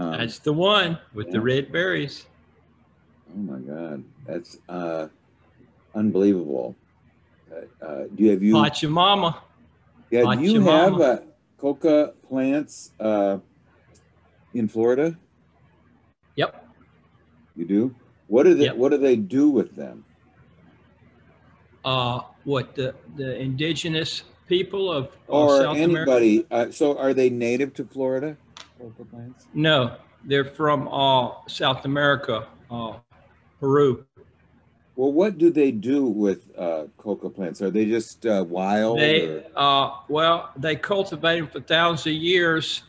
Um, That's the one with yeah. the red berries. oh my God, that's uh, unbelievable. Uh, uh, do you have you? Pachamama. Yeah, do you have uh, coca plants uh, in Florida? Yep. You do. What do they Yep. What do they do with them? Uh, what the the indigenous people of, of Or South America? anybody? Uh, so, are they native to Florida? Coca plants. No, they're from uh, South America, uh, Peru. Well, what do they do with uh, coca plants? Are they just uh, wild? or- They uh, well, they cultivate them for thousands of years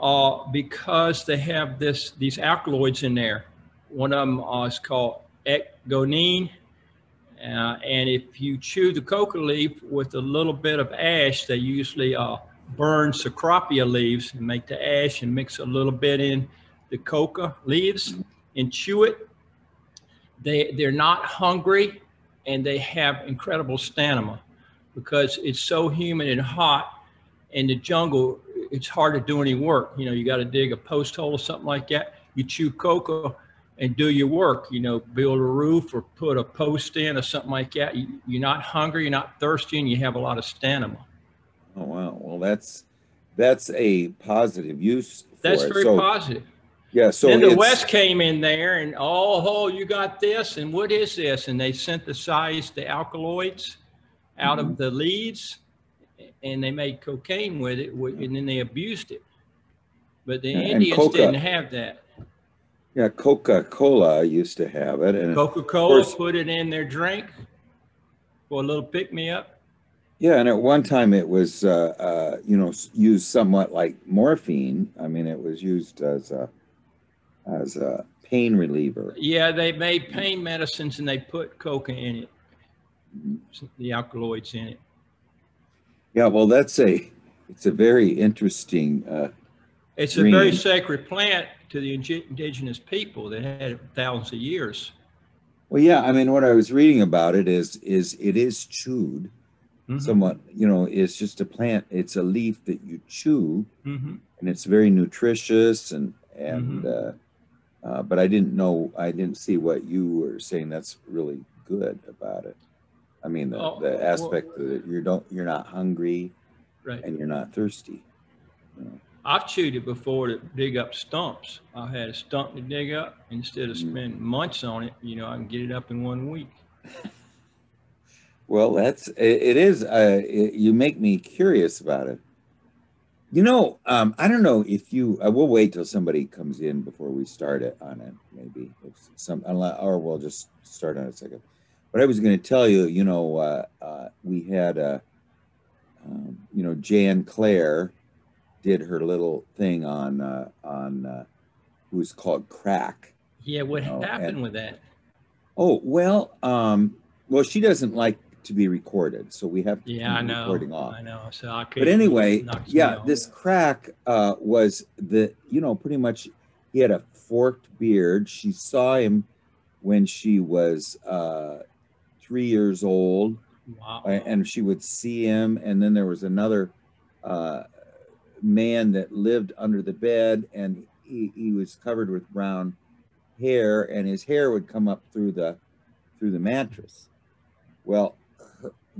uh, because they have this these alkaloids in there. One of them uh, is called ecgonine, uh, and if you chew the coca leaf with a little bit of ash, they usually uh, burn Cecropia leaves and make the ash and mix a little bit in the coca leaves and chew it. They they're not hungry and they have incredible stamina because it's so humid and hot in the jungle. It's hard to do any work. You know, you got to dig a post hole or something like that. You chew coca and do your work. You know, build a roof or put a post in or something like that. You, you're not hungry, you're not thirsty, and you have a lot of stamina. Oh wow. Well, that's that's a positive use. For That's it. very so, positive. Yeah. So then the West came in there and oh, oh, you got this, and what is this? And they synthesized the alkaloids out Mm-hmm. of the leaves, and they made cocaine with it, and then they abused it. But the and Indians didn't have that. Yeah, Coca Cola used to have it, and Coca Cola put it in their drink for a little pick me up. Yeah, and at one time it was, uh, uh, you know, used somewhat like morphine. I mean, it was used as a as a pain reliever. Yeah, they made pain medicines and they put coca in it, the alkaloids in it. Yeah, well, that's a it's a very interesting. Uh, It's a very sacred plant to the indigenous people that had it thousands of years. well, yeah, I mean, what I was reading about it is is it is chewed Mhm. somewhat. You know, it's just a plant. It's a leaf that you chew. Mhm. and it's very nutritious and and Mhm. uh, uh, but I didn't know I didn't see what you were saying. That's really good about it. I mean the, Oh, the well- aspect that you don't you're not hungry Right. and you're not thirsty. you know. I've chewed it before to dig up stumps. I had a stump to dig up. Instead of Mhm. spending months on it, you know, I can get it up in one week. Well, that's it, is. Uh, it, you make me curious about it. You know, um, I don't know if you. Uh, we'll wait till somebody comes in before we start it on it. Maybe if some, or we'll just start on a second. But I was going to tell you, you know, uh, uh, we had, uh, um, you know, Jan Claire did her little thing on uh, on uh, was called crack. Yeah, what Oh, happened and- with that? Oh well, um, well she doesn't like to be recorded, so we have to Yeah, I know. recording off. I know. So I could. But anyway, yeah, this crack uh, was the you know pretty much he had a forked beard. She saw him when she was uh, three years old, Wow. and she would see him. And then there was another uh, man that lived under the bed, and he, he was covered with brown hair, and his hair would come up through the through the mattress. Well,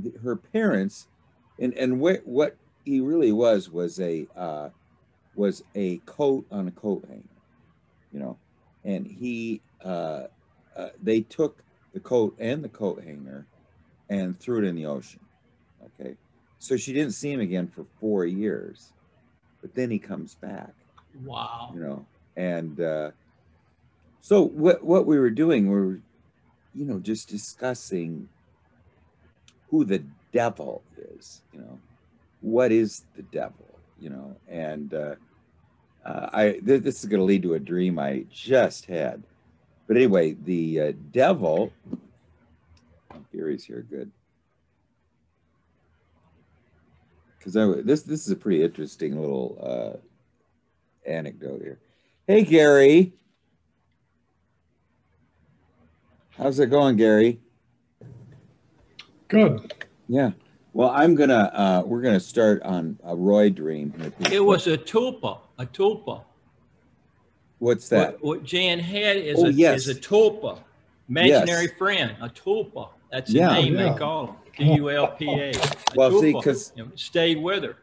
her, her parents, and and what what he really was was a uh, was a coat on a coat hanger, you know, and he uh, uh, they took the coat and the coat hanger and threw it in the ocean. Okay, so she didn't see him again for four years, but then he comes back Wow. you know and uh so what what we were doing we were you know just discussing who the devil is you know what is the devil you know and uh, uh i th- this is going to lead to a dream i just had but anyway the uh, devil oh, gary's here good because I this this is a pretty interesting little uh anecdote here. Hey, Gary. How's it going, Gary? Good. Yeah. Well, I'm gonna. Uh, we're gonna start on a Roy dream. here. It was a tulpa, a tulpa. What's that? What, what Jan had is, Oh, a, yes. is a tulpa, imaginary friend, a tulpa. That's the Yeah. name Yeah. they call them. T U L P A. a Well, see, because You know, stayed with her.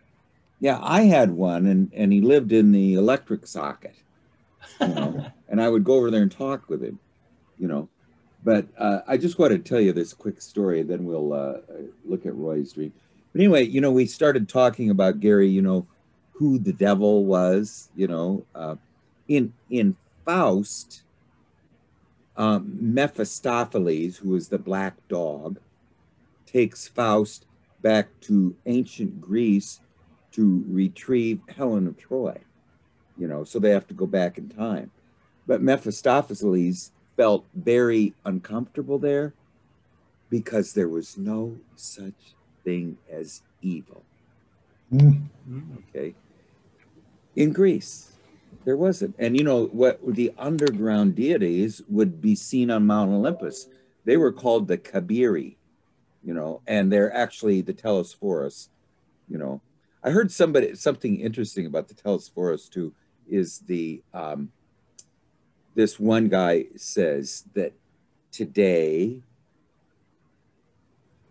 Yeah, I had one, and and he lived in the electric socket, you know, and I would go over there and talk with him, you know. But uh, I just want to tell you this quick story, then we'll uh, look at Roy's dream. But anyway, you know, we started talking about Gary, you know, who the devil was, you know, uh, in in Faust, um, Mephistopheles, who is the black dog, takes Faust back to ancient Greece to retrieve Helen of Troy. You know, so they have to go back in time. But Mephistopheles felt very uncomfortable there because there was no such thing as evil. Mm. Okay. In Greece, there wasn't. And you know what the underground deities would be seen on Mount Olympus. They were called the Kabiri, you know, and they're actually the Telesphorus, you know. I heard somebody something interesting about the Telesphorus too is the um this one guy says that today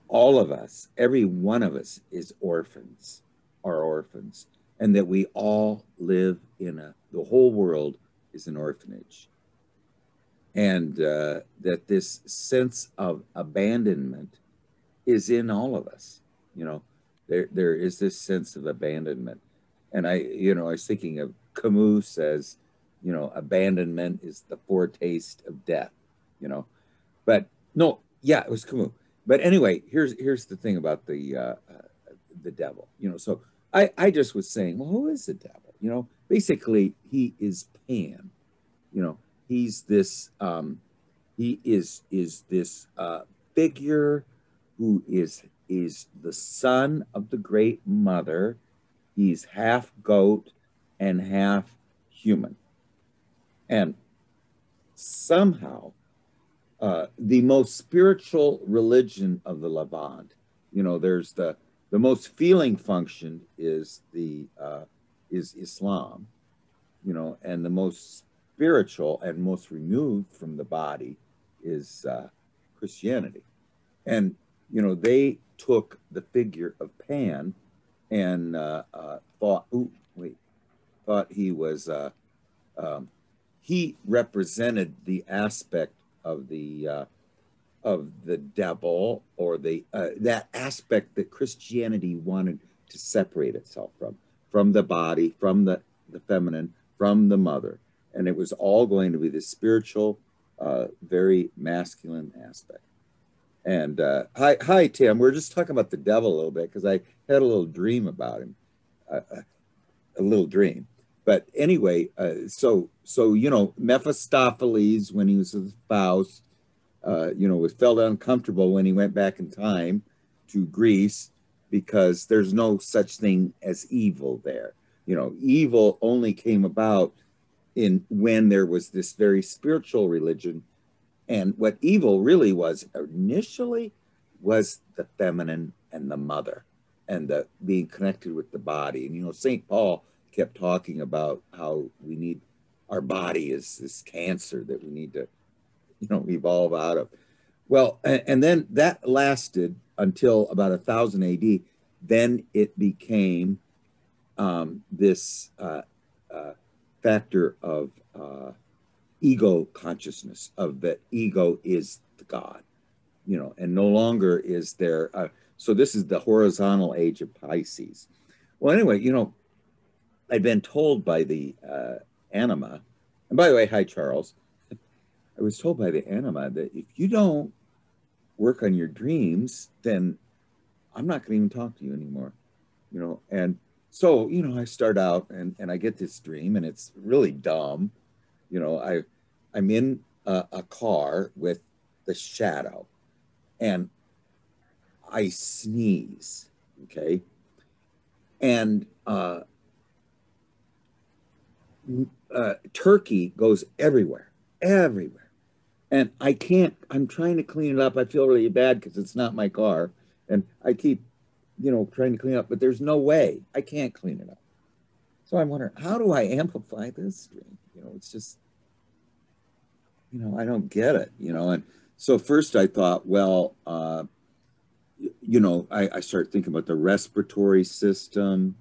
all of us, every one of us is orphans, are orphans, and that we all live in a, the whole world is an orphanage. And uh, that this sense of abandonment is in all of us. You know, there, there is this sense of abandonment. And I, you know, I was thinking of Camus says, you know, abandonment is the foretaste of death, you know. But no, yeah, it was Camus but anyway, here's here's the thing about the uh, uh, the devil. You know, so I I just was saying, well, who is the devil? You know, basically he is Pan. You know, he's this um, he is is this uh, figure who is is the son of the great mother. He's half goat and half human, and somehow uh, the most spiritual religion of the Levant. You know, there's the the most feeling function is the uh, is Islam. You know, and the most spiritual and most removed from the body is uh, Christianity. And you know, they took the figure of Pan and uh, uh, thought, ooh, wait, thought he was uh, um, he represented the aspect of the uh, of the devil or the uh, that aspect that Christianity wanted to separate itself from from the body from the the feminine from the mother. And it was all going to be the spiritual uh, very masculine aspect. And uh, hi hi Tim. We're just talking about the devil a little bit because I had a little dream about him. Uh, a little dream but anyway, uh, so so you know, Mephistopheles when he was with Faust, uh, you know, was felt uncomfortable when he went back in time to Greece because there's no such thing as evil there. You know, evil only came about in when there was this very spiritual religion, and what evil really was initially was the feminine and the mother, and the being connected with the body. And you know, Saint Paul kept talking about how we need our body is this cancer that we need to you know evolve out of. Well and, and then that lasted until about a thousand ad then it became um, this uh, uh, factor of uh, ego consciousness of that ego is the god you know and no longer is there uh, so this is the horizontal age of pisces. Well anyway you know I'd been told by the uh, anima, and by the way, hi Charles. I was told by the anima that if you don't work on your dreams, then I'm not going to even talk to you anymore. You know, and so you know, I start out and and I get this dream, and it's really dumb. You know, I I'm in a, a car with the shadow, and I sneeze. Okay, and uh, uh, turkey goes everywhere, everywhere. And I can't, I'm trying to clean it up. I feel really bad because it's not my car. And I keep, you know, trying to clean up, but there's no way I can't clean it up. So I'm wondering, how do I amplify this dream? You know, it's just, you know, I don't get it, you know. And so first I thought, well, uh, you know, I, I started thinking about the respiratory system,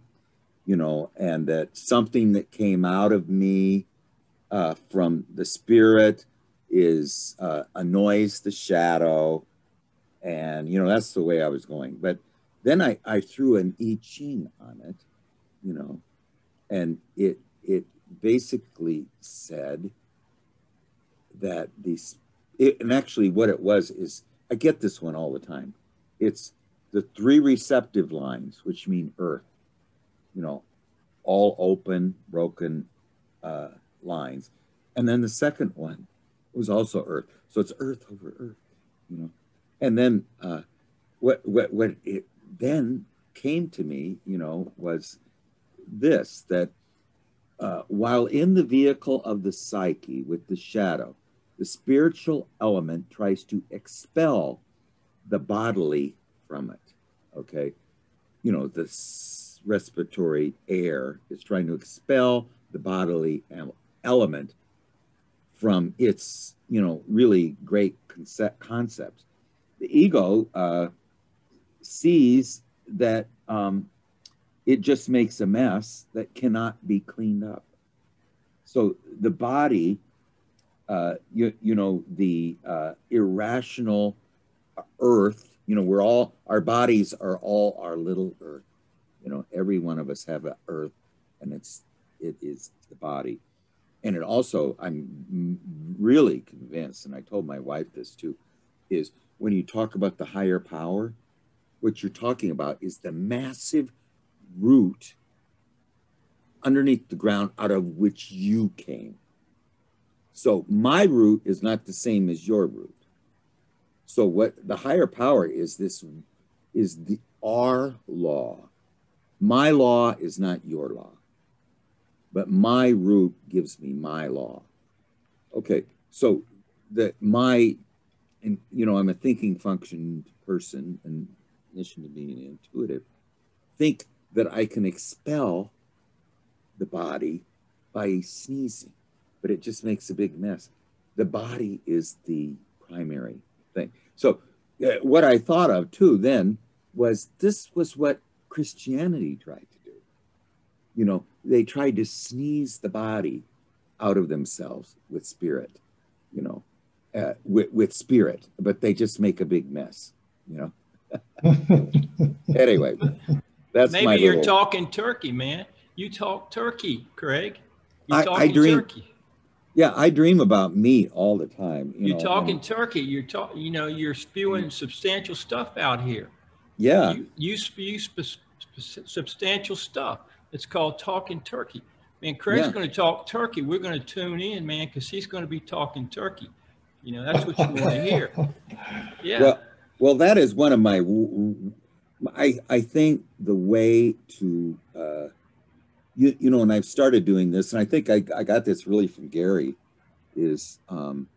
you know, and that something that came out of me uh, from the spirit is uh, annoys the shadow. And, you know, that's the way I was going. But then I, I threw an I Ching on it, you know, and it, it basically said that these, it, and actually what it was is, I get this one all the time. It's the three receptive lines, which mean earth, you know, all open, broken uh, lines. And then the second one was also earth. So it's earth over earth, you know. And then uh, what, what, what it then came to me, you know, was this that uh, while in the vehicle of the psyche with the shadow, the spiritual element tries to expel the bodily from it. Okay. You know, the respiratory air is trying to expel the bodily element from its, you know, really great concept concepts. The ego uh, sees that um, it just makes a mess that cannot be cleaned up. So the body, uh, you, you know, the uh, irrational earth, you know, we're all, our bodies are all our little earth. You know, every one of us have an earth and it's, it is the body. And it also, I'm really convinced, and I told my wife this too, is when you talk about the higher power, what you're talking about is the massive root underneath the ground out of which you came. So my root is not the same as your root. So what the higher power is this is the our law. My law is not your law. But my root gives me my law. Okay, so that my and you know, I'm a thinking function person in addition to being intuitive, think that I can expel the body by sneezing, but it just makes a big mess. The body is the primary thing. So, uh, what I thought of too then was this was what Christianity tried to do. You know, they tried to sneeze the body out of themselves with spirit, you know, uh, with, with spirit, but they just make a big mess, you know. anyway, that's maybe you're little... talking turkey, man. You talk turkey, Craig. You I, I dream. Turkey. Yeah, I dream about meat all the time. You are talking turkey. You're talking. You know, you're spewing substantial stuff out here. Yeah. You, you spew sp- sp- substantial stuff. It's called talking turkey. Man, Craig's yeah. going to talk turkey. We're going to tune in, man, because he's going to be talking turkey. You know, that's what you want to hear. Yeah. Well, well, that is one of my. I I think the way to uh, you, you know, and I've started doing this, and I think I, I got this really from Gary, is um,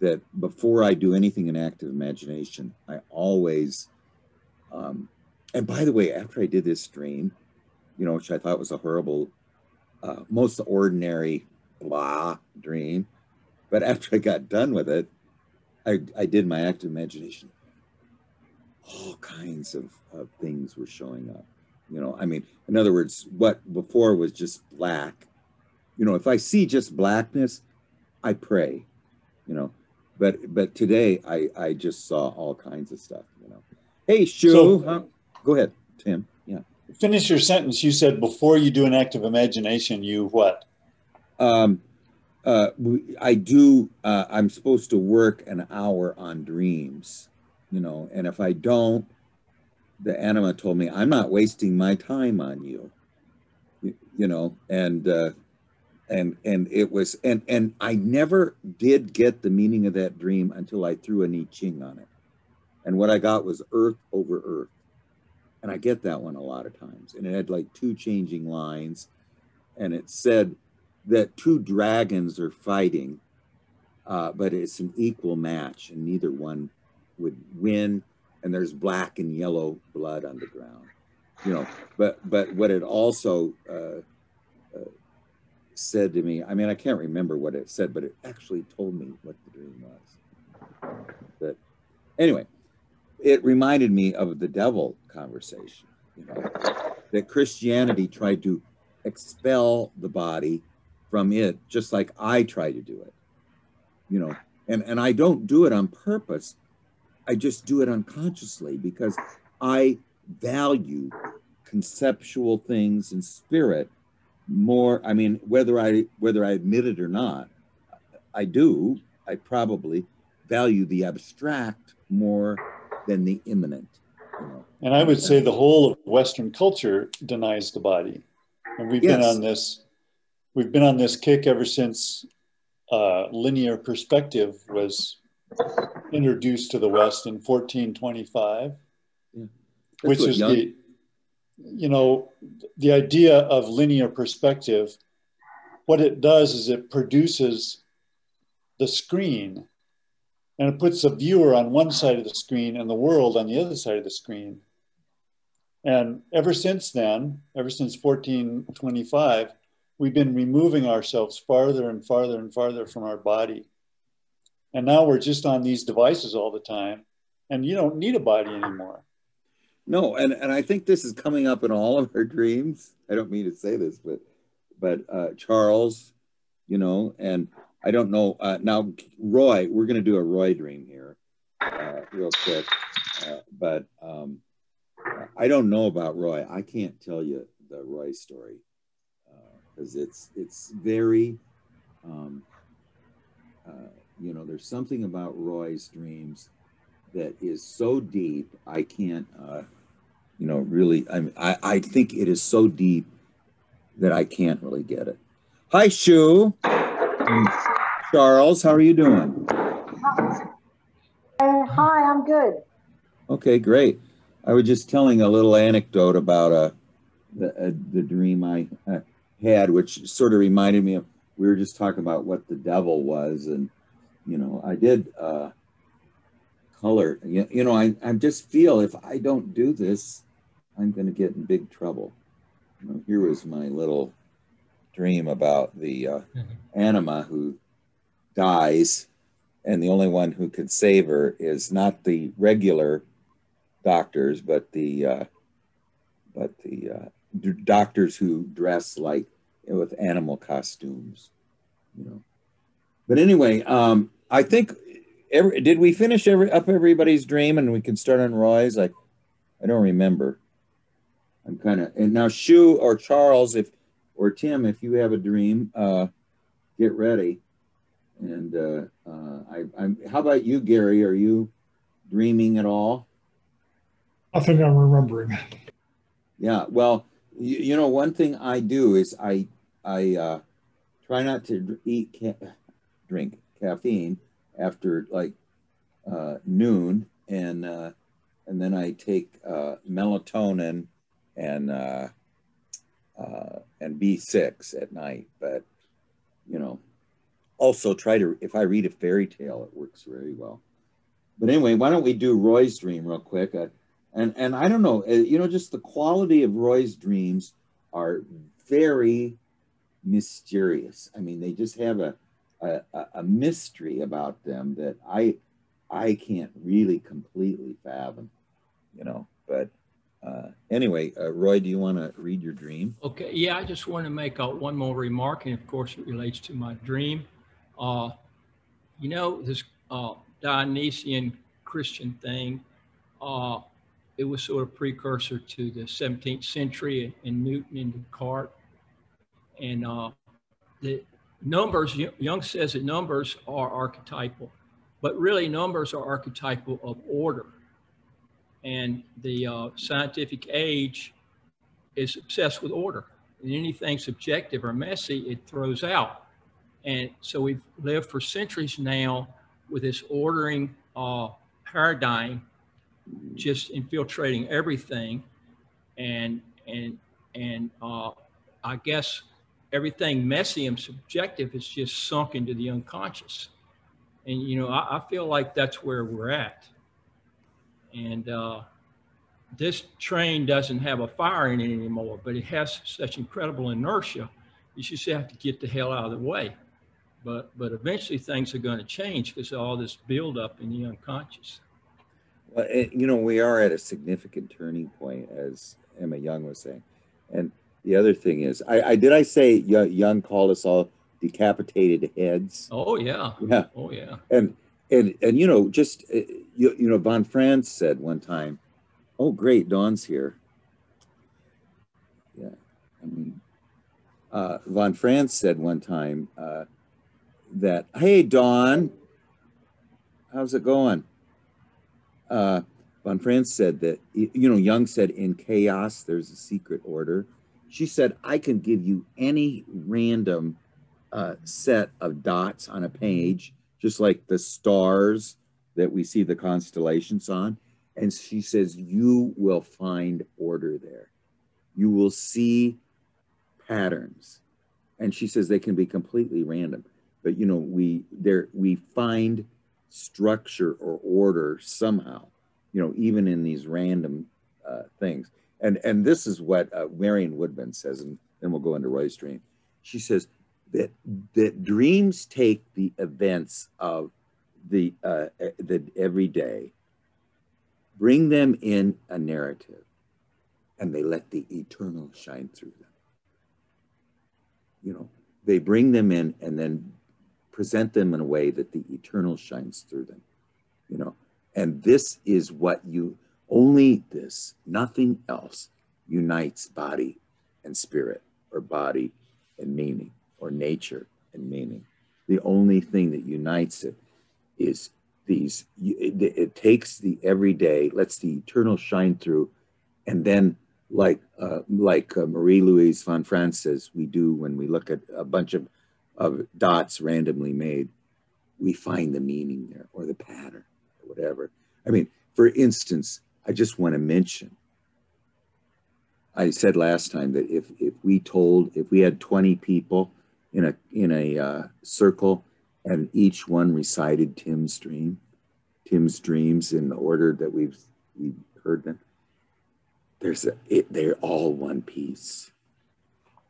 that before I do anything in active imagination, I always, um, and by the way, after I did this stream, you know, which I thought was a horrible, uh, most ordinary blah dream, but after I got done with it, I, I did my active imagination. All kinds of, of things were showing up. You know, I mean, in other words, what before was just black. You know, if I see just blackness, I pray. You know, but but today I I just saw all kinds of stuff. You know, hey, Shu, so, huh? go ahead, Tim. Yeah. Finish your sentence. You said before you do an act of imagination, you what? Um, uh, I do. Uh, I'm supposed to work an hour on dreams. You know, and if I don't, the anima told me, I'm not wasting my time on you, you, you know, and, uh, and, and it was, and, and I never did get the meaning of that dream until I threw an I Ching on it. And what I got was earth over earth. And I get that one a lot of times. And it had like two changing lines. And it said that two dragons are fighting, uh, but it's an equal match and neither one would win and there's black and yellow blood on the ground you know but but what it also uh, uh, said to me, I mean, I can't remember what it said, but it actually told me what the dream was. But anyway, it reminded me of the devil conversation, you know, that Christianity tried to expel the body from it, just like I try to do it, you know, and, and I don't do it on purpose. I just do it unconsciously because I value conceptual things and spirit more i mean whether i whether i admit it or not i do i probably value the abstract more than the immanent you know? And I would say the whole of Western culture denies the body. And we've been on this, we've been on this kick ever since uh, linear perspective was introduced to the West in 1425, That's which is Young- the, you know, the idea of linear perspective. What it does is it produces the screen and it puts the viewer on one side of the screen and the world on the other side of the screen. And ever since then, ever since 1425, we've been removing ourselves farther and farther and farther from our body. And now we're just on these devices all the time. And you don't need a body anymore. No, and, and I think this is coming up in all of our dreams. I don't mean to say this, but but uh, Charles, you know, and I don't know uh, now. Roy, we're going to do a Roy dream here, uh, real quick. Uh, but um, I don't know about Roy. I can't tell you the Roy story because it's it's very, um, uh, you know, there's something about Roy's dreams that is so deep i can't uh you know really i i i think it is so deep that i can't really get it hi shu And charles how are you doing? Uh, hi, I'm good. okay great. I was just telling a little anecdote about uh the uh, the dream i uh, had which sort of reminded me of we were just talking about what the devil was and you know i did uh color you, you know I, I just feel if i don't do this i'm going to get in big trouble. You know here was my little dream about the uh, anima who dies and the only one who can save her is not the regular doctors but the uh, but the uh, doctors who dress like with animal costumes you know. But anyway um i think every, did we finish every up everybody's dream and we can start on roy's? I i don't remember. I'm kind of and now shu or charles if or tim if you have a dream uh get ready and uh, uh i i'm how about you gary are you dreaming at all Nothing I'm remembering. Yeah, well, you, you know, one thing I do is I I uh, try not to eat ca- drink caffeine after like uh, noon, and uh, and then I take uh, melatonin and uh, uh, and B six at night. But you know, also try to if I read a fairy tale, it works very well. But anyway, why don't we do Roy's dream real quick? Uh, and and I don't know, uh, you know, just the quality of Roy's dreams are very mysterious. I mean, they just have a a, a- mystery about them that I I can't really completely fathom, you know. But uh, anyway, uh, Roy, do you want to read your dream? Okay, yeah, I just want to make uh, one more remark, and of course, it relates to my dream. Uh, you know, this uh, Dionysian Christian thing, uh, it was sort of precursor to the 17th century and Newton and Descartes. And uh, the numbers, Jung says that numbers are archetypal, but really numbers are archetypal of order. And the uh, scientific age is obsessed with order. And anything subjective or messy, it throws out. And so we've lived for centuries now with this ordering uh, paradigm just infiltrating everything. And, and, and uh, I guess everything messy and subjective is just sunk into the unconscious. And, you know, I, I feel like that's where we're at. And, uh, this train doesn't have a fire in it anymore, but it has such incredible inertia you just have to get the hell out of the way. But but eventually things are going to change because of all this buildup in the unconscious. Well, it, you know, we are at a significant turning point, as Emma Jung was saying. And the other thing is, I, I did I say Jung called us all decapitated heads? Oh yeah. Yeah. Oh yeah. And and and you know, just uh, you, you know, Von Franz said one time, "Oh, great, Dawn's here." Yeah, I mean, uh, Von Franz said one time uh, that, "Hey, Dawn, how's it going?" Uh, Von Franz said that you know, Jung said, "In chaos, there's a secret order." She said, "I can give you any random uh, set of dots on a page." just like the stars that we see the constellations on. And she says, You will find order there. You will see patterns. And she says they can be completely random. But you know, we there we find structure or order somehow, you know, even in these random uh, things. And and this is what uh, Marion Woodman says, and then we'll go into Roy's dream. She says, that that dreams take the events of the uh, the everyday, bring them in a narrative, and they let the eternal shine through them. You know, they bring them in and then present them in a way that the eternal shines through them. You know, and this is what you only this, nothing else, unites body and spirit, or body and meaning or nature and meaning. The only thing that unites it is these, it, it takes the everyday, lets the eternal shine through, and then like uh, like uh, Marie Louise von Franz says we do when we look at a bunch of, of dots randomly made, we find the meaning there or the pattern or whatever. I mean, for instance, I just want to mention I said last time that if if we told if we had 20 people in a in a uh, circle and each one recited Tim's dream, Tim's dreams in the order that we've we've heard them, there's a it, they're all one piece.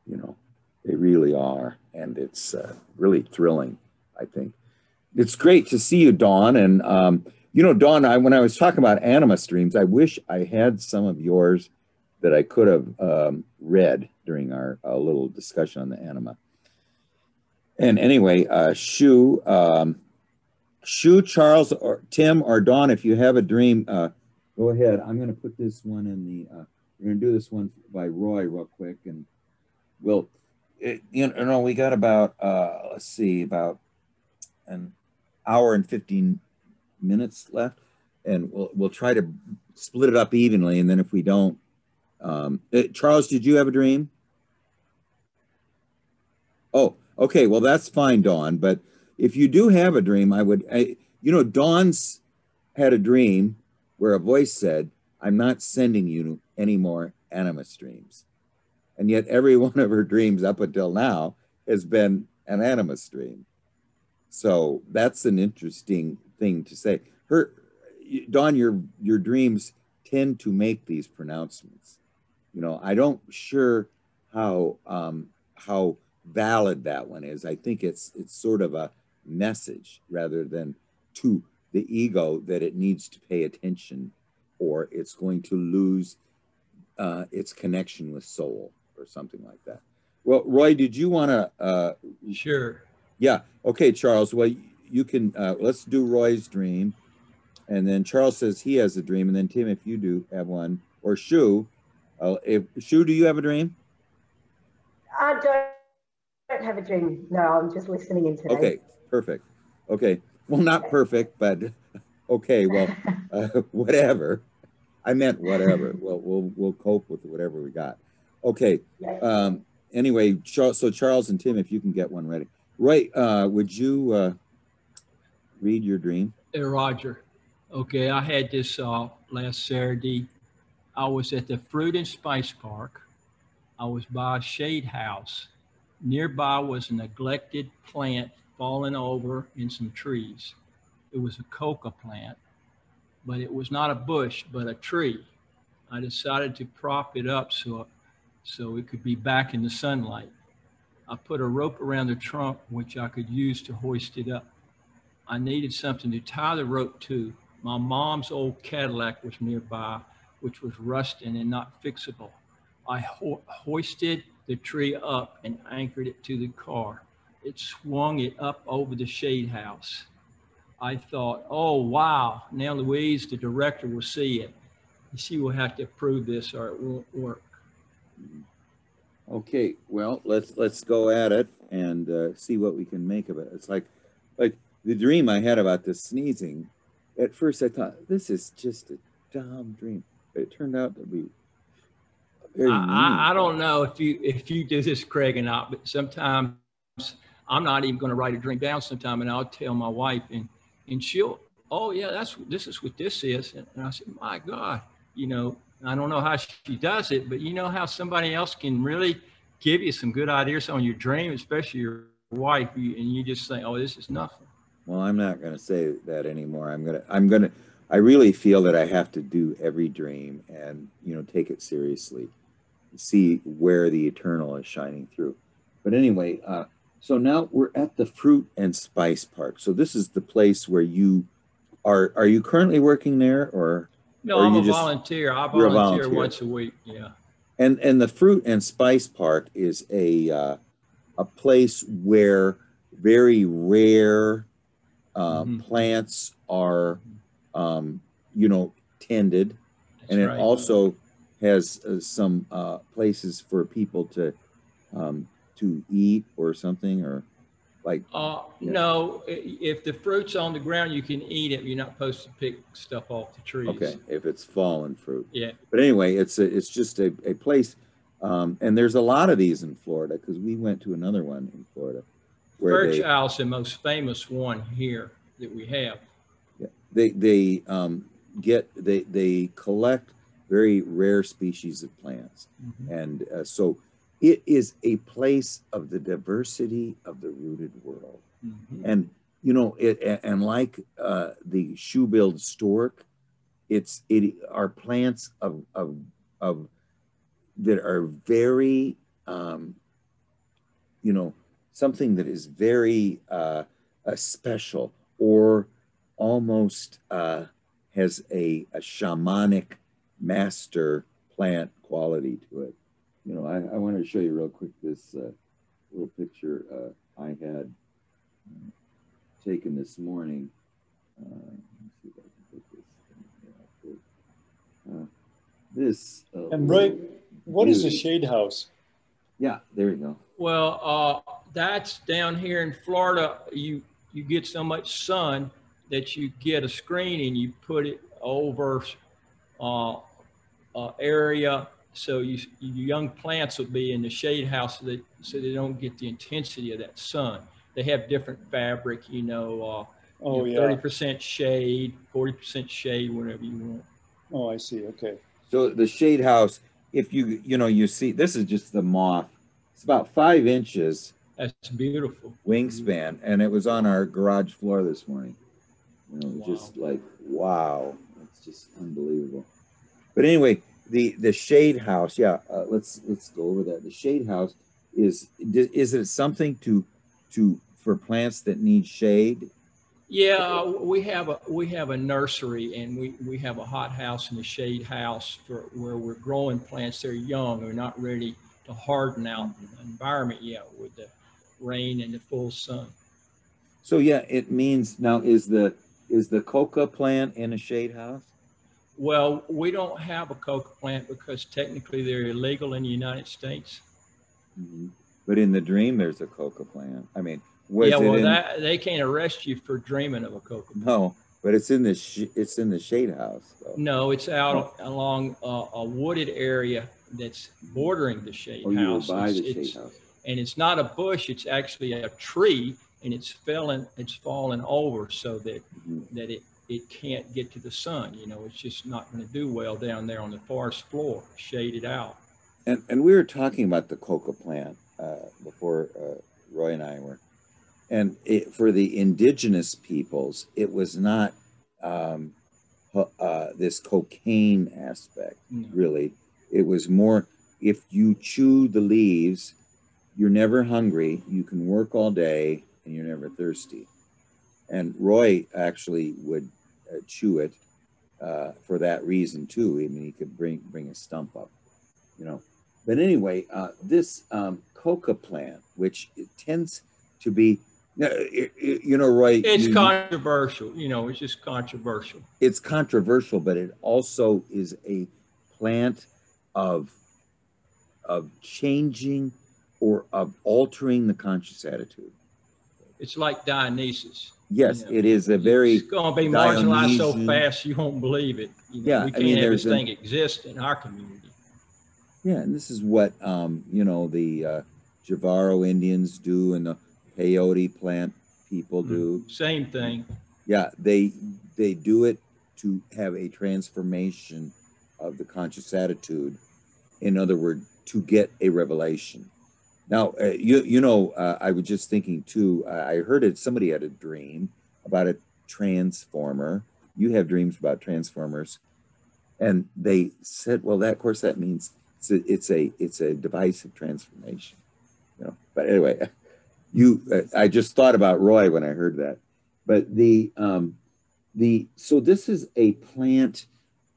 You know, they really are, and it's uh, really thrilling. I think it's great to see you, Dawn, and um, you know, Dawn. I when I was talking about anima streams, I wish I had some of yours that I could have um, read during our uh, little discussion on the anima. And anyway, uh, Shu, um, Shu, Charles, or Tim, or Dawn, if you have a dream, uh, go ahead. I'm going to put this one in the. Uh, we're going to do this one by Roy real quick, and we'll. It, you know, we got about uh, let's see, about an hour and fifteen minutes left, and we'll we'll try to split it up evenly, and then if we don't, um, uh, Charles, did you have a dream? Oh, okay. Well, that's fine, Dawn. But if you do have a dream, I would, I, you know, Dawn's had a dream where a voice said, I'm not sending you any more anima streams. And yet every one of her dreams up until now has been an animus dream. So that's an interesting thing to say. Her, Dawn, your your dreams tend to make these pronouncements. You know, I don't sure how um, how valid that one is. I think it's it's sort of a message rather than to the ego that it needs to pay attention or it's going to lose uh, its connection with soul or something like that. Well, Roy, did you want to? Uh, Sure. yeah. Okay, Charles. Well, you can. Uh, let's do Roy's dream, and then Charles says he has a dream, and then Tim, if you do have one, or Shu, uh, if Shu, do you have a dream? I don't, don't have a dream. No, I'm just listening in today. Okay, perfect. Okay, well, not perfect, but okay. Well, uh, whatever. I meant whatever. Well, we'll we'll cope with whatever we got. Okay. Um, anyway, so Charles and Tim, if you can get one ready. Roy, uh, would you uh, read your dream? Hey, Roger. Okay, I had this uh, last Saturday. I was at the Fruit and Spice Park. I was by a shade house. Nearby was a neglected plant fallen over in some trees. It was a coca plant, but it was not a bush, but a tree. I decided to prop it up so, so it could be back in the sunlight. I put a rope around the trunk, which I could use to hoist it up. I needed something to tie the rope to. My mom's old Cadillac was nearby, which was rusting and not fixable. I ho- hoisted the tree up and anchored it to the car. It swung it up over the shade house. I thought, oh, wow, now Louise, the director, will see it. She will have to approve this or it won't work. Okay, well, let's let's go at it and uh, see what we can make of it. It's like like the dream I had about the sneezing. At first, I thought this is just a dumb dream, but it turned out to be very I, I, don't know if you if you do this, Craig, or not, but sometimes I'm not even going to write a dream down sometime, and I'll tell my wife, and and she'll, oh yeah, that's this is what this is, and I said, my God, you know, I don't know how she does it, but you know how somebody else can really give you some good ideas on your dream, especially your wife, and you just think, oh, this is nothing. Well, I'm not going to say that anymore. I'm gonna I'm gonna I really feel that I have to do every dream and you know take it seriously, see where the eternal is shining through. But anyway, uh, so now we're at the fruit and spice park. So this is the place where you are. Are you currently working there, or No, I'm a just- volunteer. I volunteer volunteer. once a week. Yeah. and and the fruit and spice park is a uh, a place where very rare um, Mhm. plants are um, you know tended and it right. also has uh, some uh, places for people to um, to eat or something or like Uh, no, if the fruit's on the ground, you can eat it. You're not supposed to pick stuff off the trees. okay if it's fallen fruit Yeah. but anyway it's a, it's just a, a place um, and there's a lot of these in Florida because we went to another one in Florida where they, Fairchild's the most famous one here that we have. Yeah, they they um, get they they collect very rare species of plants and uh, so it is a place of the diversity of the rooted world Mhm. and you know it and like uh, the shoe-billed stork it's it are plants of of of that are very um you know something that is very uh, uh special or almost uh has a, a shamanic master plant quality to it you know i, I wanted to show you real quick this uh, little picture uh, i had uh, taken this morning. Uh, let me see if I can put this. thing here. Uh, this. Uh, And Roy, what is a shade house? Yeah, there you go. Well, uh, that's down here in Florida. You you get so much sun that you get a screen and you put it over uh, uh, area so you, your young plants will be in the shade house so, that, so they don't get the intensity of that sun. They have different fabric, you know, uh, Oh, you know, yeah. 30% shade, 40% shade, whatever you want. Oh, I see. Okay. So the shade house, if you you know you see this is just the moth. It's about five inches That's beautiful. wingspan, and it was on our garage floor this morning. You know, Wow. just like wow, it's just unbelievable. But anyway, the the shade house, yeah. Uh, let's let's go over that. The shade house is is it something to to for plants that need shade? Yeah, we have a we have a nursery and we we have a hot house and a shade house for where we're growing plants. They're young, they're not ready to harden out the environment yet with the rain and the full sun. So yeah, it means now is the is the coca plant in a shade house? Well, we don't have a coca plant because technically they're illegal in the United States. Mhm. But in the dream, there's a coca plant. I mean, yeah, it well, in, that they can't arrest you for dreaming of a coca. plant. no? But it's in the sh- it's in the shade house. Though. No, it's out along a, a wooded area that's bordering the shade Oh, you house. by It's- the shade it's- house. and it's not a bush it's actually a tree and it's fallen it's fallen over so that Mhm. that it it can't get to the sun you know it's just not going to do well down there on the forest floor shaded out And and we were talking about the coca plant uh, before uh, Roy and I were, and it, for the indigenous peoples, it was not um, uh, this cocaine aspect. No. Really, it was more if you chew the leaves, you're never hungry, you can work all day, and you're never thirsty. And Roy actually would uh, chew it uh, for that reason too. I mean, he could bring bring a stump up, you know. But anyway, uh, this um, coca plant, which tends to be, you know, it- it- you know, Roy, It's you- controversial, you know, it's just controversial. it's controversial, but it also is a plant of of changing or of altering the conscious attitude. It's like Dionysus. Yes, Yeah. it is a very It's going to be marginalized so Dionysian- fast you won't believe it. You know, Yeah, we I can't mean, have there's this an- thing exist in our community. yeah, and this is what um, you know the uh, Jivaro Indians do, and the peyote plant people do. Same thing. Yeah, they they do it to have a transformation of the conscious attitude. In other words, to get a revelation. Now, uh, you you know, uh, I was just thinking too. Uh, I heard it. Somebody had a dream about a transformer. You have dreams about transformers, and they said, "Well, that of course that means it's a it's a, it's a device of transformation." You know. But anyway, you uh, I just thought about Roy when I heard that. But the um, the so this is a plant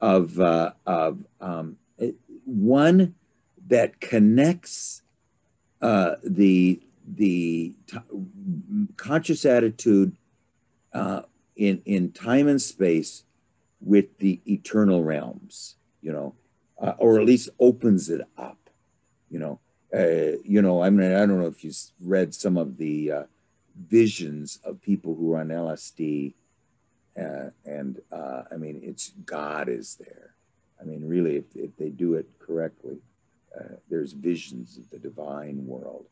of uh, of um, it- one that connects uh, the the t- conscious attitude uh, in in time and space with the eternal realms, you know, uh, or at least opens it up, you know. Uh, you know, I mean, I don't know if you read some of the uh, visions of people who are on LSD, uh, and uh, I mean, it's God is there. I mean, really, if, if they do it correctly, uh, there's visions of the divine world.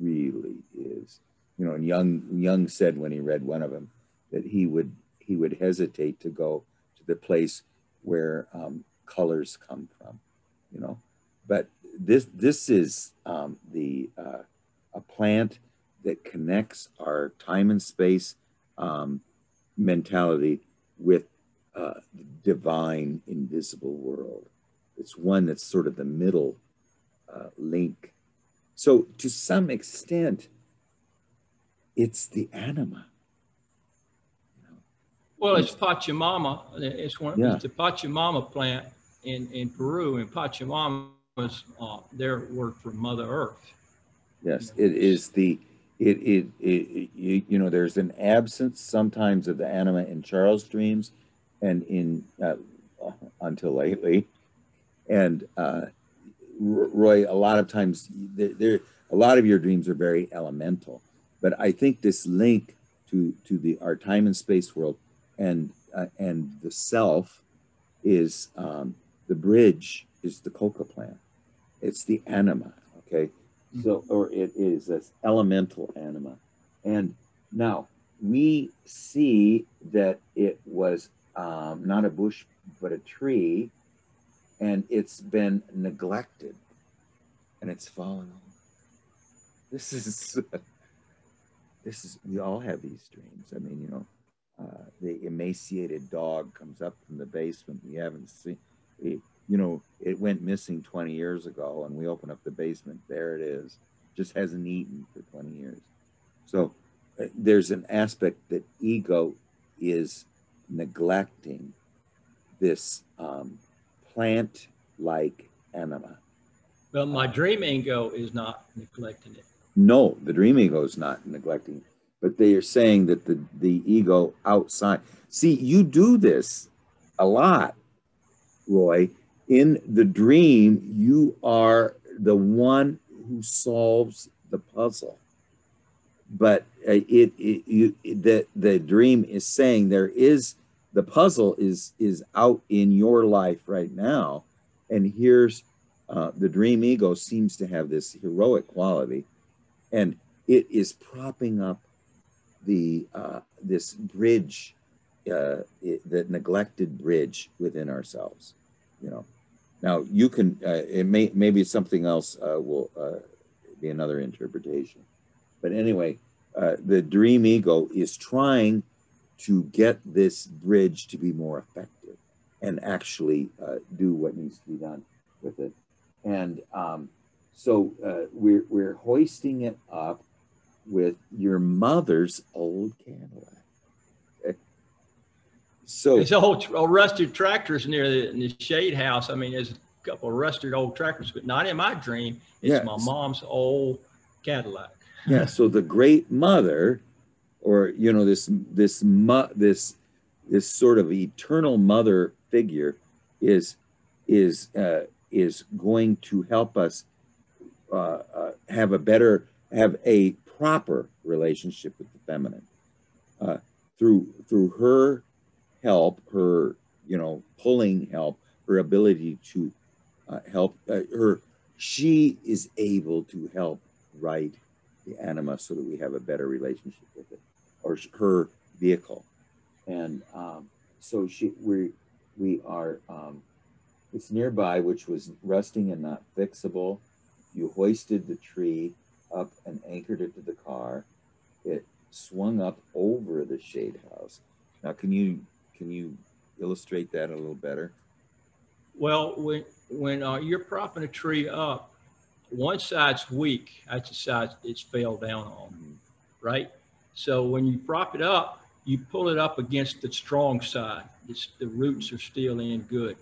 Really is, you know. And Jung Jung said when he read one of them that he would he would hesitate to go to the place where um, colors come from, you know. But this this is um, the uh, a plant that connects our time and space um, mentality with uh, the divine invisible world. It's one that's sort of the middle uh, link. So to some extent, it's the anima. Well, it's Pachamama. It's one. Yeah. It's the Pachamama plant in in Peru, and Pachamama's uh, their word for Mother Earth. Yes, it is the it it, it, you, you know there's an absence sometimes of the anima in Charles' dreams, and in uh, until lately, and uh, Roy, a lot of times there, there a lot of your dreams are very elemental, but I think this link to to the our time and space world and uh, and the self is um, the bridge is the coca plant. It's the anima. Okay, so or it is this elemental anima, and now we see that it was um, not a bush but a tree, and it's been neglected, and it's fallen over. This is this is we all have these dreams. I mean, you know, uh, the emaciated dog comes up from the basement. We haven't seen, it, you know, it went missing 20 years ago, and we open up the basement. There it is. Just hasn't eaten for 20 years. So uh, there's an aspect that ego is neglecting this um, plant-like anima. But my dream ego is not neglecting it. No, the dream ego is not neglecting, but they are saying that the the ego outside. See, you do this a lot, Roy. In the dream, you are the one who solves the puzzle. But uh, it, it you the the dream is saying there is the puzzle is is out in your life right now, and here's uh, the dream ego seems to have this heroic quality and it is propping up the uh, this bridge, uh, it, neglected bridge within ourselves. You know, now you can. Uh, it may maybe something else uh, will uh, be another interpretation, but anyway, uh, the dream ego is trying to get this bridge to be more effective and actually uh, do what needs to be done with it, and um, so uh, we're we're hoisting it up with your mother's old Cadillac. Okay. So There's old, old rusted tractors near the, in the shade house. I mean, there's a couple of rusted old tractors, but not in my dream. It's my mom's old Cadillac. yeah, so the great mother, or you know this this mu- this this sort of eternal mother figure, is is uh, is going to help us uh, uh, have a better have a proper relationship with the feminine uh, through through her help, her you know pulling help, her ability to uh, help uh, her. She is able to help right the anima so that we have a better relationship with it, or her vehicle, and um, so she we we are um, it's nearby, which was rusting and not fixable. You hoisted the tree up and anchored it to the car. It swung up over the shade house. Now, can you can you illustrate that a little better? Well, when, when uh, you're propping a tree up, one side's weak. That's the side it's fell down on, right? So when you prop it up, you pull it up against the strong side. It's, the roots are still in good.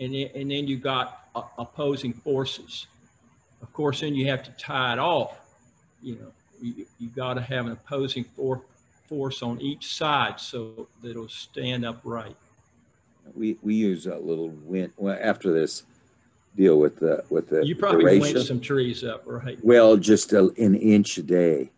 And then, and then you got uh, opposing forces. Of course, then you have to tie it off. You know, you, you got to have an opposing for, force on each side so that it'll stand upright. We we use a little wind well, after this deal with the with the You probably duration. some trees up, right? Well, just a, an inch a day,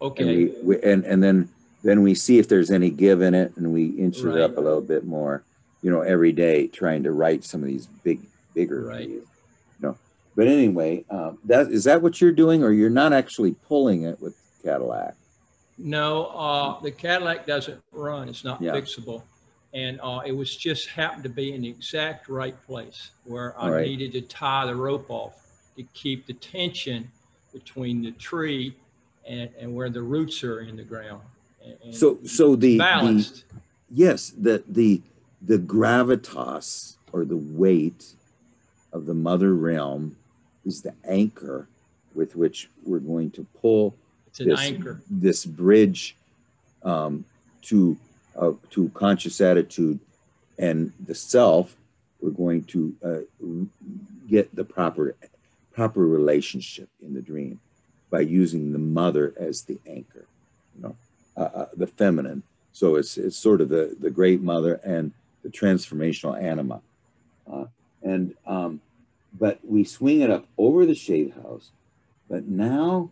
and Okay. we, we and and then then we see if there's any give in it, and we inch it up a little bit more. You know, every day trying to write some of these big bigger. Right. You know, but anyway, um, that is that what you're doing, or you're not actually pulling it with Cadillac? No, uh, the Cadillac doesn't run. It's not Yeah. fixable. And uh, it was just happened to be in the exact right place where I right. needed to tie the rope off to keep the tension between the tree and, and where the roots are in the ground. And- So so the, the balanced. yes the the the gravitas or the weight of the mother realm is the anchor with which we're going to pull It's an this, anchor. this bridge um, to uh, to conscious attitude and the self we're going to uh, get the proper proper relationship in the dream by using the mother as the anchor you know uh, uh, the feminine so it's it's sort of the the great mother and the transformational anima uh, and um, but we swing it up over the shade house but now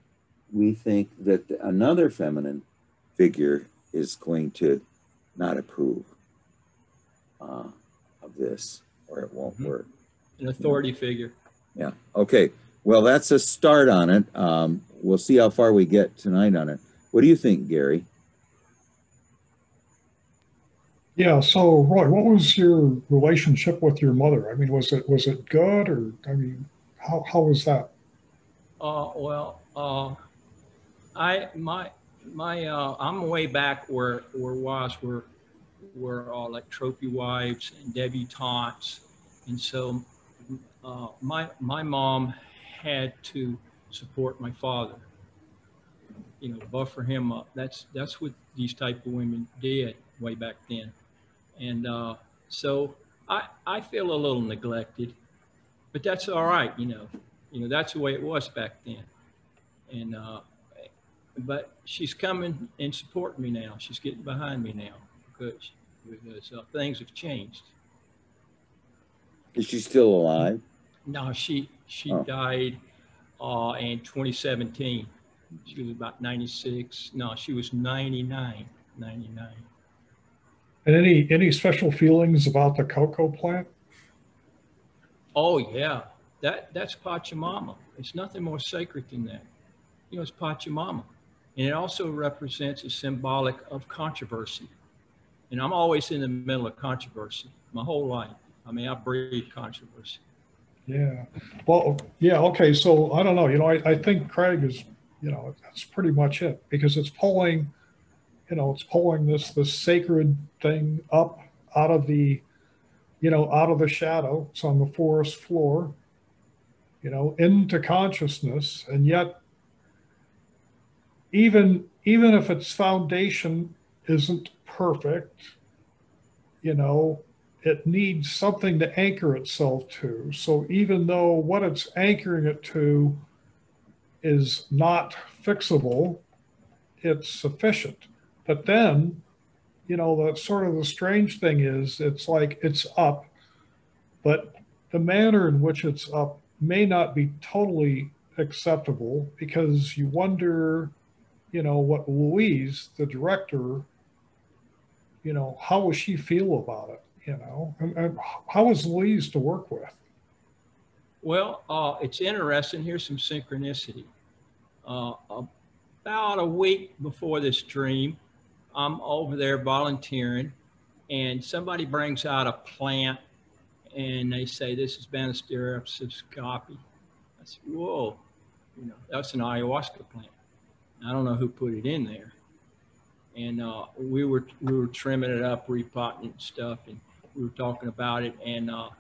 we think that the- another feminine figure is going to not approve uh, of this or it won't Mhm. work An authority figure. yeah. Okay. Well, that's a start on it. Um, we'll see how far we get tonight on it. What do you think, Gary? Yeah, so Roy, what was your relationship with your mother? I mean, was it was it good or I mean, how how was that? Uh, well, uh, I my my uh, I'm way back where where was where were all like trophy wives and debutantes, and so uh, my my mom had to support my father. You know, buffer him up. That's that's what these type of women did way back then, and uh, so I I feel a little neglected, but that's all right. You know, you know that's the way it was back then and uh but she's coming and supporting me now she's getting behind me now because because uh, things have changed Is she still alive? No she she Oh. died uh in 2017 she was about 96 no she was 99 99 And any any special feelings about the coca plant? oh yeah. That that's pachamama. It's nothing more sacred than that. You know it's pachamama. And it also represents a symbolic of controversy. And i'm always in the middle of controversy my whole life. I mean i breathe controversy Yeah. Well, yeah, okay. So I don't know. You know, I, I think Craig is, you know, that's pretty much it because it's pulling, you know, it's pulling this this sacred thing up out of the, you know, out of the shadow. It's on the forest floor. you know, into consciousness, and yet even even if its foundation isn't perfect, you know, it needs something to anchor itself to. So even though what it's anchoring it to is not fixable, it's sufficient. But then, you know, the sort of the strange thing is it's like it's up, but the manner in which it's up may not be totally acceptable because you wonder, you know, what Louise, the director, you know, how will she feel about it? You know, and, and how is Louise to work with? Well, uh, it's interesting. Here's some synchronicity. Uh, about a week before this dream, I'm over there volunteering, and somebody brings out a plant, and they say this is Banisteriopsis subscopi. I said, "Whoa, you know, that's an ayahuasca plant." I don't know who put it in there, and uh, we were we were trimming it up, repotting stuff, and we were talking about it, and uh,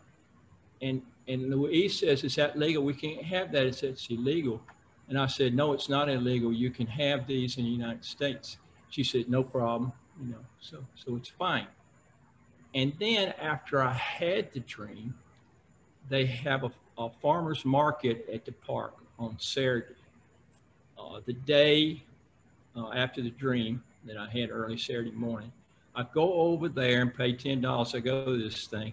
and and Louise says, "Is that legal? We can't have that. It's, it's illegal." And I said, "No, it's not illegal. You can have these in the United States." She said, "No problem. You know, so so it's fine." And then after I had the dream, they have a, a farmer's market at the park on Saturday. Uh, the day uh, after the dream that I had early Saturday morning, I go over there and pay ten dollars. I go to this thing,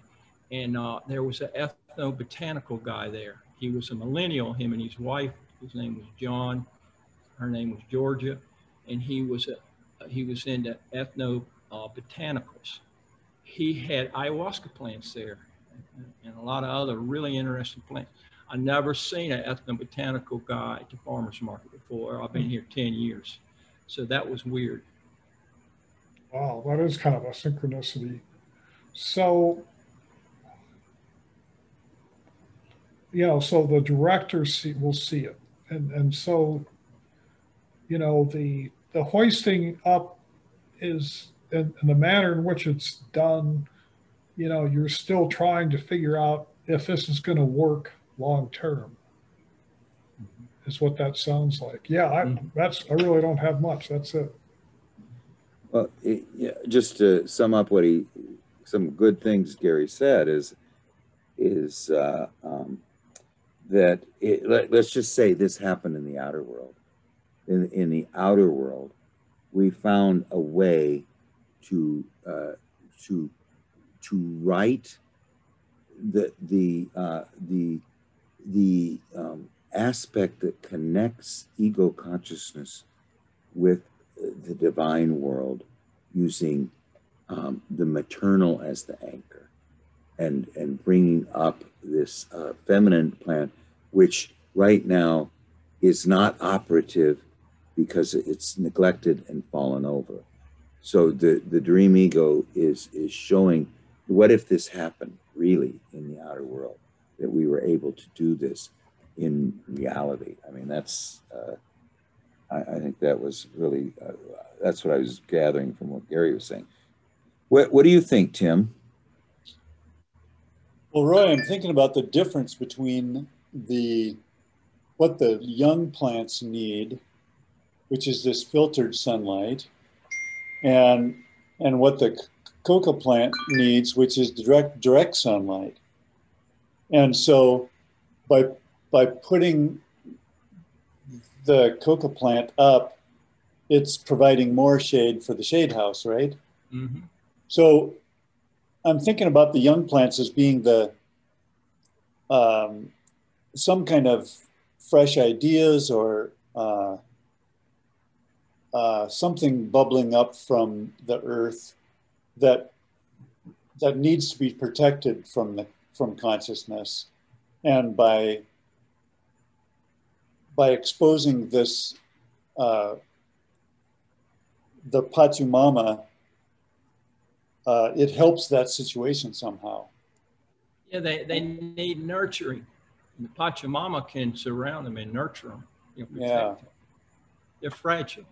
and uh, there was an ethnobotanical guy there. He was a millennial. Him and his wife. His name was John. Her name was Georgia, and he was a he was into ethno uh, botanicals. He had ayahuasca plants there, and a lot of other really interesting plants. I never seen an ethnobotanical guy at the farmers market before. I've been here ten years, so that was weird. Wow, that is kind of a synchronicity. So, you know, so the director see, will see it, and and so, you know, the the hoisting up is in, in the manner in which it's done. You know, you're still trying to figure out if this is going to work long term. Mm-hmm. Is what that sounds like. Yeah, I, mm-hmm. that's I really don't have much. That's it. Well, it, yeah, just to sum up what he, some good things Gary said is, is uh, um, that it, let, us just say this happened in the outer world. In in the outer world, we found a way to uh, to to write the the uh, the the um, aspect that connects ego consciousness with the divine world using um, the maternal as the anchor and and bringing up this uh, feminine plant which right now is not operative because it's neglected and fallen over. So the the dream ego is is showing what if this happened really in the outer world that we were able to do this in reality? I mean that's uh, I, I think that was really uh, that's what I was gathering from what Gary was saying. What What do you think, Tim? Well, Roy, I'm thinking about the difference between the what the young plants need, which is this filtered sunlight, and and what the coca plant needs, which is direct direct sunlight. And so, by by putting the coca plant up, it's providing more shade for the shade house, right? Mm-hmm. So I'm thinking about the young plants as being the um, some kind of fresh ideas or uh, uh, something bubbling up from the earth that that needs to be protected from the from consciousness, and by by exposing this, uh, the Pachamama, uh, it helps that situation somehow. Yeah, they, they need nurturing. The Pachamama can surround them and nurture them. You know, yeah. Them. They're fragile,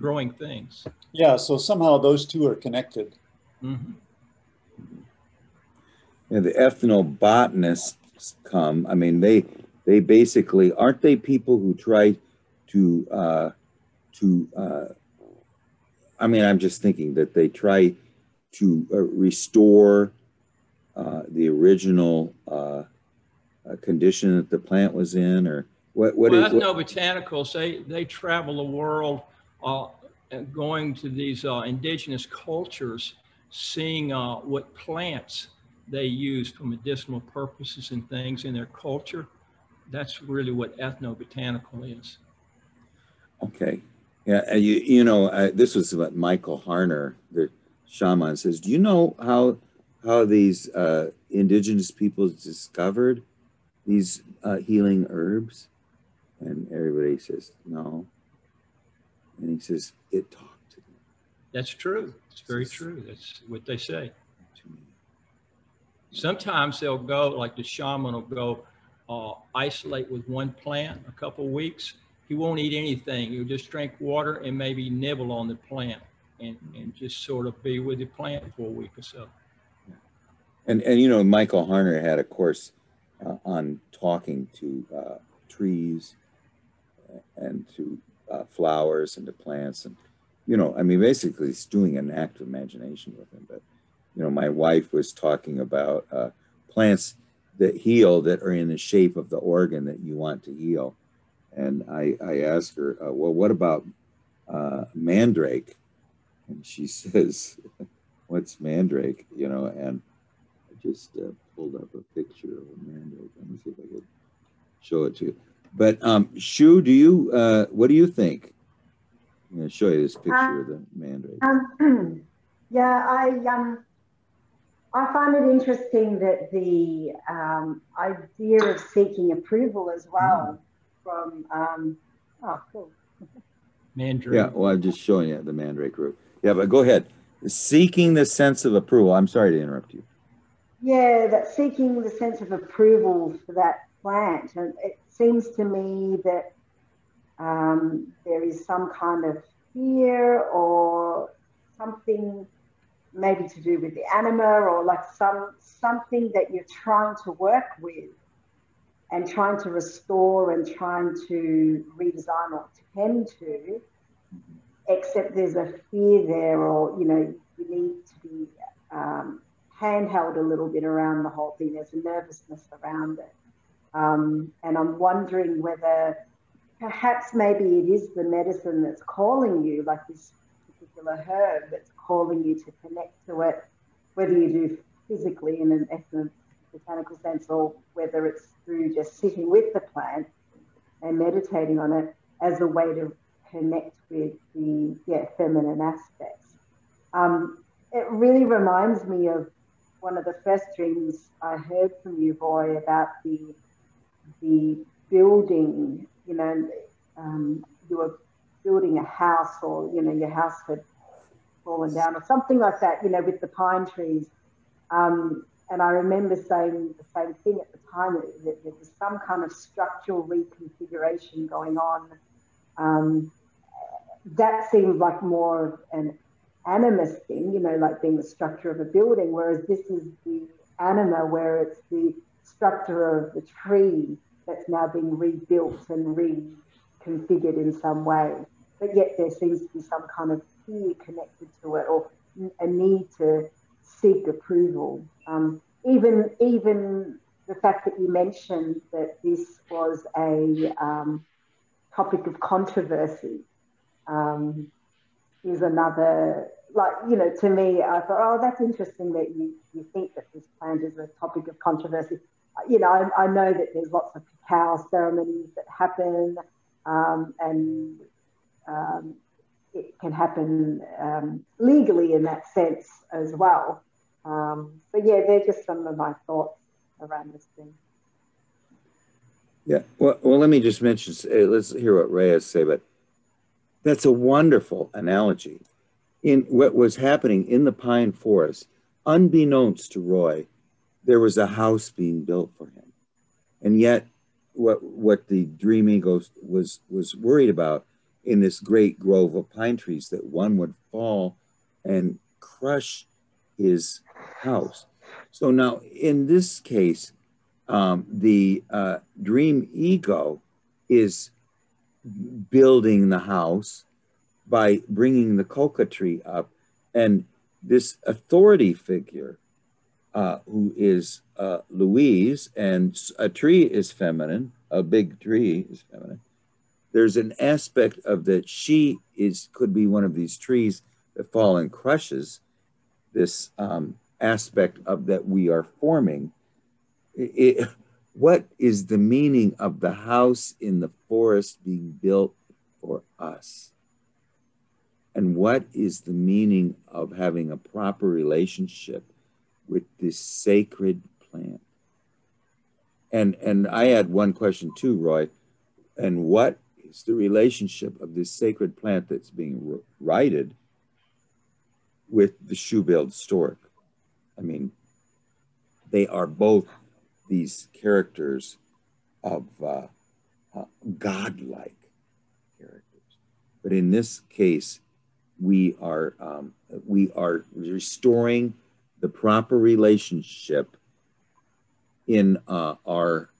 growing things. Yeah, so somehow those two are connected. Mm-hmm. Yeah, the ethnobotanists come. I mean, they they basically aren't they people who try to uh, to uh, I mean I'm just thinking that they try to uh, restore uh, the original uh, uh, condition that the plant was in or what what well, is ethno botanicals they they travel the world uh, going to these uh, indigenous cultures seeing uh, what plants they use for medicinal purposes and things in their culture that's really what ethnobotanical is. Okay. Yeah, you you know uh, this was what Michael Harner, the shaman, says. Do you know how how these uh, indigenous peoples discovered these uh, healing herbs? And everybody says no. And he says it talked to them. That's true. It's very true. That's what they say. Sometimes they'll go, like the shaman will go uh, isolate with one plant a couple weeks, he won't eat anything. He'll just drink water and maybe nibble on the plant and, and just sort of be with the plant for a week or so. And, and you know, Michael Harner had a course uh, on talking to uh, trees and to uh, flowers and to plants. And, you know, I mean, basically, he's doing an act of imagination with him. But, you know, my wife was talking about uh, plants that heal that are in the shape of the organ that you want to heal. And I, I asked her, uh, well, what about uh, mandrake? And she says, what's mandrake? You know, and I just uh, pulled up a picture of a mandrake. Let me see if I can show it to you. But um, Shu, do you, uh, what do you think? I'm going to show you this picture of the mandrake. Um, yeah, I um, I find it interesting that the um, idea of seeking approval as well mm. from, um, oh, cool. Mandrake. Yeah, well, I'm just showing you the mandrake root. Yeah, but go ahead. Seeking the sense of approval. I'm sorry to interrupt you. Yeah, that seeking the sense of approval for that plant. And it seems to me that um, there is some kind of fear or something maybe to do with the anima or like some something that you're trying to work with and trying to restore and trying to redesign or tend to except there's a fear there or you know you need to be um, handheld a little bit around the whole thing. There's a nervousness around it. Um, and i'm wondering whether perhaps maybe it is the medicine that's calling you like this particular herb that's calling you to connect to it, whether you do physically in an ethno botanical sense or whether it's through just sitting with the plant and meditating on it as a way to connect with the yeah, feminine aspects. Um, it really reminds me of one of the first dreams I heard from you, Roy, about the the building. You know, um, you were building a house, or you know, your house had fallen down or something like that, you know, with the pine trees. Um, and I remember saying the same thing at the time that, there was some kind of structural reconfiguration going on. Um, that seemed like more of an animus thing, you know, like being the structure of a building, whereas this is the anima where it's the structure of the tree that's now being rebuilt and reconfigured in some way. But yet there seems to be some kind of fear connected to it or a need to seek approval. Um, even even the fact that you mentioned that this was a um, topic of controversy um, is another like you know to me I thought oh that's interesting that you you think that this plant is a topic of controversy. You know I, I know that there's lots of cacao ceremonies that happen um, and um, it can happen um, legally in that sense as well. Um, but yeah, they're just some of my thoughts around this thing. Yeah, well, well let me just mention, uh, let's hear what Ray has to say, but that's a wonderful analogy. In what was happening in the pine forest, unbeknownst to Roy, there was a house being built for him. And yet, what, what the Dream Ego was, was worried about in this great grove of pine trees that one would fall and crush his house. So now, in this case, Um, the uh, dream ego is building the house by bringing the coca tree up. And this authority figure, uh, who is uh, Louise, and a tree is feminine, a big tree is feminine. There's an aspect of that she is could be one of these trees that fall and crushes this um, aspect of that we are forming. It, what is the meaning of the house in the forest being built for us? And what is the meaning of having a proper relationship with this sacred plant? And and I had one question too, Roy. And what is the relationship of this sacred plant that's being righted with the shoe-billed stork? I mean, they are both these characters of uh, uh, godlike characters. But in this case, we are um, we are restoring the proper relationship in uh, our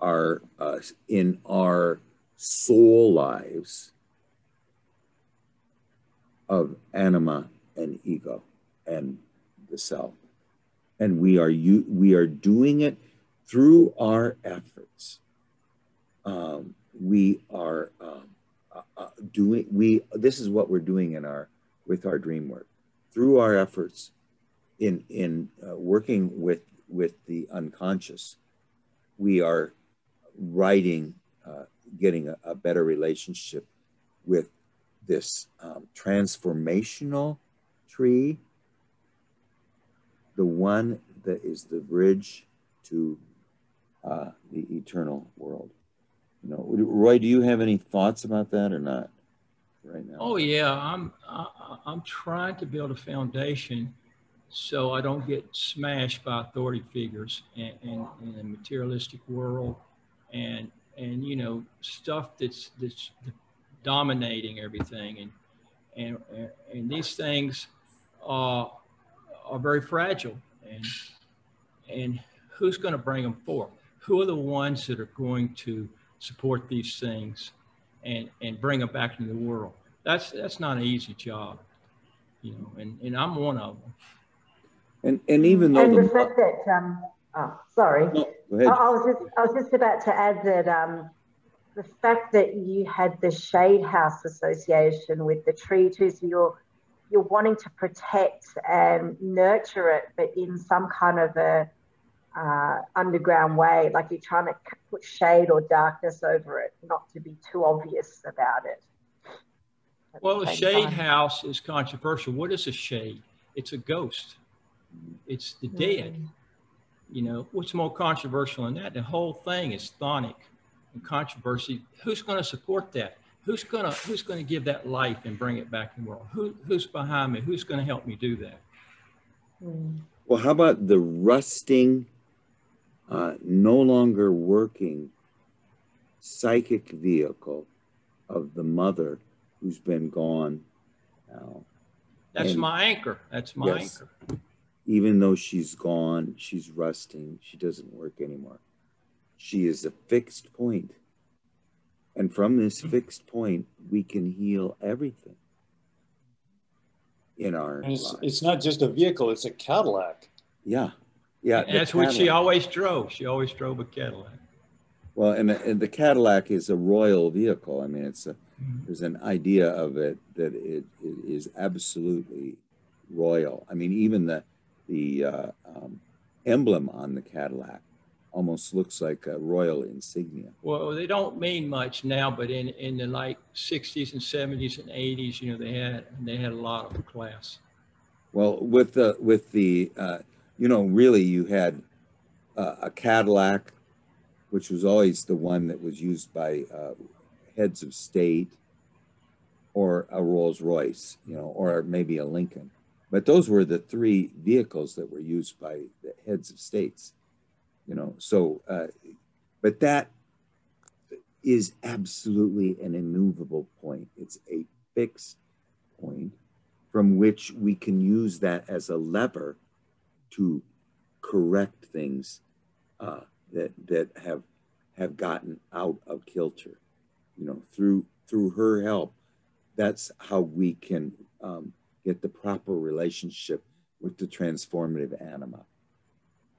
our uh, in our soul lives of anima and ego and the self. And we are you we are doing it through our efforts. Um, we are um, uh, uh, doing we this is what we're doing in our with our dream work. Through our efforts in in uh, working with with the unconscious we are writing uh, getting a, a, better relationship with this um, transformational tree. The one that is the bridge to uh, the eternal world. You know, Roy, do you have any thoughts about that or not right now? Oh yeah, I'm I, I'm trying to build a foundation so I don't get smashed by authority figures in, in, in the materialistic world. And and you know stuff that's that's dominating everything and and and these things are are very fragile and and who's going to bring them forth who are the ones that are going to support these things and, and bring them back into the world. That's, that's not an easy job, you know, and, and I'm one of them. And, and even though and the, the fact that, um, oh, sorry, no, I, I, was just, I was just about to add that um, the fact that you had the Shade House Association with the tree too, so you're you're wanting to protect and nurture it, but in some kind of a uh, underground way, like you're trying to put shade or darkness over it, not to be too obvious about it. Well, a shade time. house is controversial. What is a shade? It's a ghost. It's the dead. You know, what's more controversial than that? The whole thing is chthonic and controversy. Who's going to support that? Who's going to who's going to give that life and bring it back in the world? Who, who's behind me? Who's going to help me do that? Mm. Well, how about the rusting uh, no longer working psychic vehicle of the mother who's been gone now. That's and my anchor. That's my yes, anchor. Even though she's gone, she's rusting, she doesn't work anymore. She is a fixed point. And from this fixed point, we can heal everything in our it's, it's, not just a vehicle, it's a Cadillac. Yeah. Yeah, that's what she always drove. She always drove a Cadillac. Well, and the, and the Cadillac is a royal vehicle. I mean, it's a mm-hmm. there's an idea of it that it, it is absolutely royal. I mean, even the the uh, um, emblem on the Cadillac almost looks like a royal insignia. Well, they don't mean much now, but in in the like 60s and 70s and 80s, you know, they had they had a lot of class. Well, with the with the uh, you know, really you had uh, a Cadillac, which was always the one that was used by uh, heads of state, or a Rolls Royce, you know, or maybe a Lincoln. But those were the three vehicles that were used by the heads of states, you know. So, uh, but that is absolutely an immovable point. It's a fixed point from which we can use that as a lever to correct things uh, that that have have gotten out of kilter. You know, through through her help, that's how we can um, get the proper relationship with the transformative anima.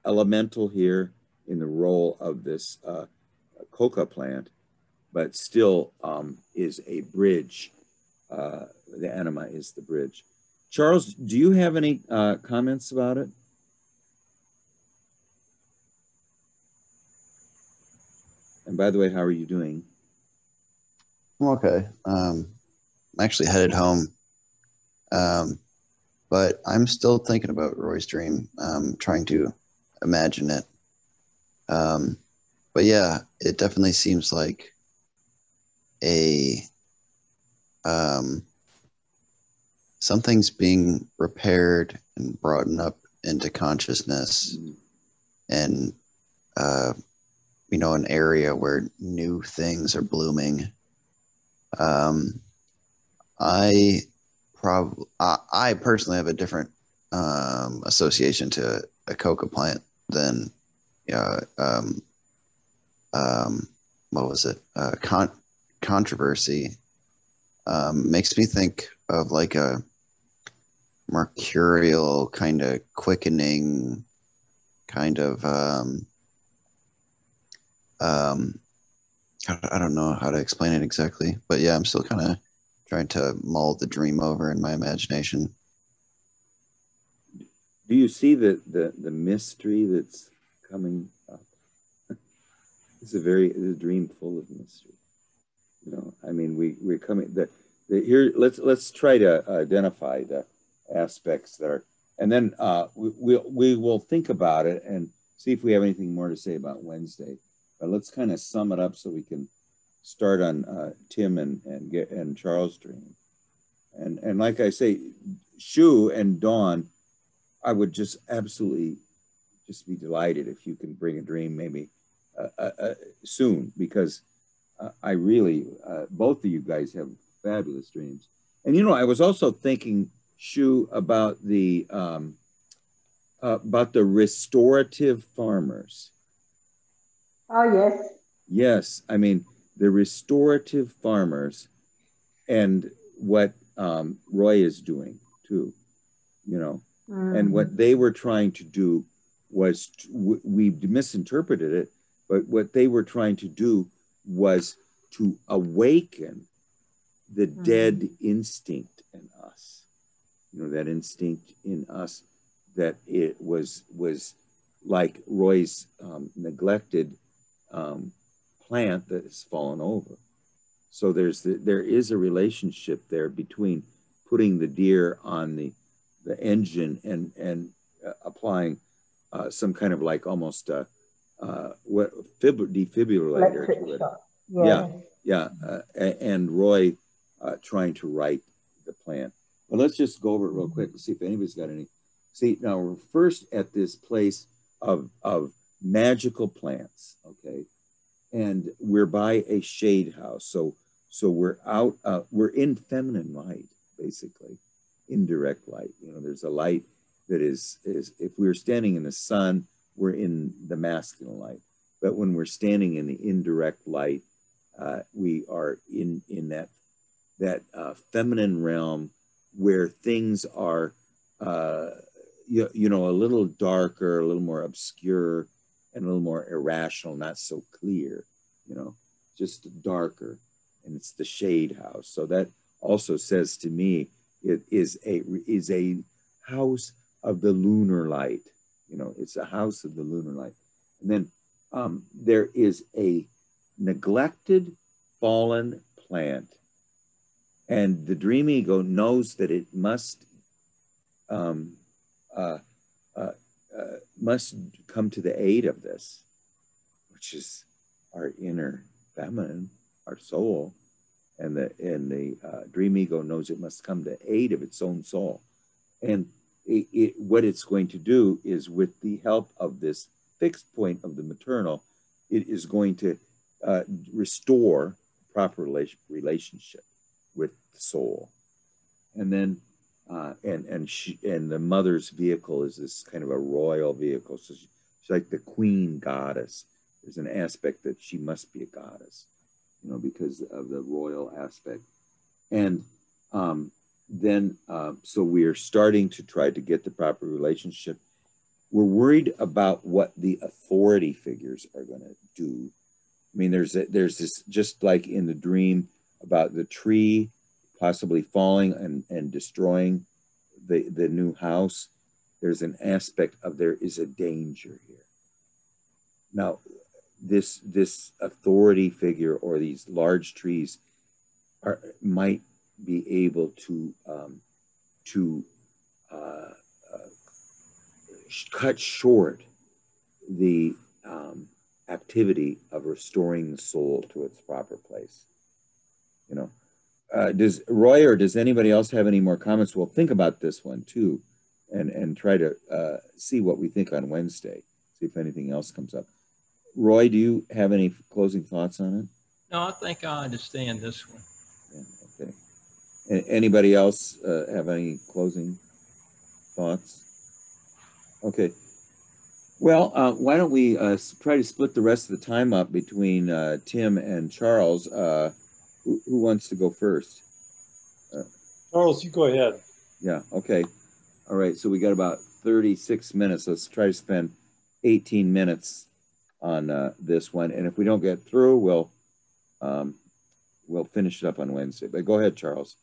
Elemental here in the role of this uh, coca plant, but still um, is a bridge. Uh, the anima is the bridge. Charles, do you have any uh, comments about it? And by the way, how are you doing? I'm okay. Um, I'm actually headed home. Um, but I'm still thinking about Roy's dream, um, trying to imagine it. Um, but yeah, it definitely seems like a um, something's being repaired and brought up into consciousness, and uh, you know, an area where new things are blooming. Um, I probably, I, I, personally have a different um, association to a coca plant than, yeah, um, um, what was it? Uh, con- controversy um, makes me think of like a mercurial kind of quickening kind of um, um, I don't know how to explain it exactly, but yeah, I'm still kind of trying to mull the dream over in my imagination. Do you see the the, the mystery that's coming up? it's a very it's a dream full of mystery. You know, I mean, we we're coming the, the here. Let's let's try to identify the aspects that are, and then uh, we we we will think about it and see if we have anything more to say about Wednesday. But let's kind of sum it up so we can start on uh, Tim and and get and Charles' dream. And and like I say, Shu and Dawn, I would just absolutely just be delighted if you can bring a dream maybe uh, uh, uh soon because uh, I really uh, both of you guys have fabulous dreams. And you know, I was also thinking, Shu, about the um, about the restorative farmers Oh, yes. Yes. I mean, the restorative farmers and what um, Roy is doing too, you know, mm. and what they were trying to do was to, we misinterpreted it, but what they were trying to do was to awaken the mm. dead instinct in us, you know, that instinct in us that it was was like Roy's um, neglected um, plant that has fallen over. So there's the, there is a relationship there between putting the deer on the the engine and and uh, applying uh, some kind of like almost a uh, what fib- defibrillator to it. Yeah, yeah, yeah. Uh, and Roy uh, trying to write the plant. But let's just go over it real quick and see if anybody's got any. See, now we're first at this place of of magical plants, okay? And we're by a shade house. So so we're out, uh, we're in feminine light, basically, indirect light. You know, there's a light that is is if we're standing in the sun, we're in the masculine light. But when we're standing in the indirect light, uh, we are in in that that uh, feminine realm where things are uh, you, you know a little darker, a little more obscure, and a little more irrational, not so clear, you know, just darker. And it's the shade house. So that also says to me it is a is a house of the lunar light. You know, it's a house of the lunar light. And then um, there is a neglected, fallen plant. And the dream ego knows that it must um, uh, uh, must come to the aid of this, which is our inner feminine, our soul, and the and the uh, dream ego knows it must come to aid of its own soul, and it, it, what it's going to do is, with the help of this fixed point of the maternal, it is going to uh, restore proper relation, relationship with the soul, and then uh, and and she and the mother's vehicle is this kind of a royal vehicle. So she, she's like the queen goddess there's an aspect that she must be a goddess, you know, because of the royal aspect. And um, then, uh, so we are starting to try to get the proper relationship. We're worried about what the authority figures are going to do. I mean, there's a, there's this just like in the dream about the tree possibly falling and, and destroying the, the new house. There's an aspect of there is a danger here. Now, this this authority figure or these large trees are might be able to um, to uh, uh, cut short the um, activity of restoring the soul to its proper place. You know, uh, does Roy or does anybody else have any more comments? We'll think about this one too, and and try to uh, see what we think on Wednesday. See if anything else comes up. Roy, do you have any closing thoughts on it? No, I think I understand this one. Yeah, okay. A- anybody else uh, have any closing thoughts? Okay. Well, uh, why don't we uh, try to split the rest of the time up between uh, Tim and Charles? Uh, who, who wants to go first? Charles, you go ahead. Yeah, okay. All right, so we got about 36 minutes. Let's try to spend 18 minutes on uh, this one. And if we don't get through, we'll um, we'll finish it up on Wednesday. But go ahead, Charles.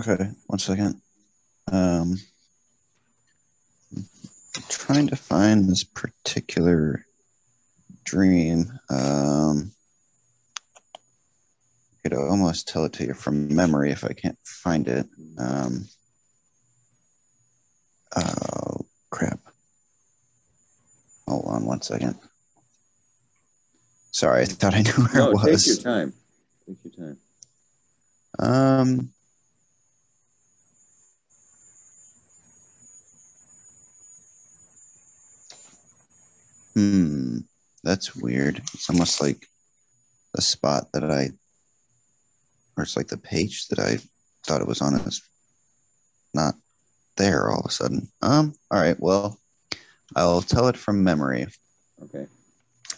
Okay, one second. Um, trying to find this particular dream. Um, I could almost tell it to you from memory if I can't find it. Um, oh, crap. Hold on one second. Sorry, I thought I knew where No, it was. take your time. Take your time. Um. Hmm, that's weird. It's almost like the spot that I, or it's like the page that I thought it was on is not there all of a sudden. Um. All right. Well, I'll tell it from memory. Okay.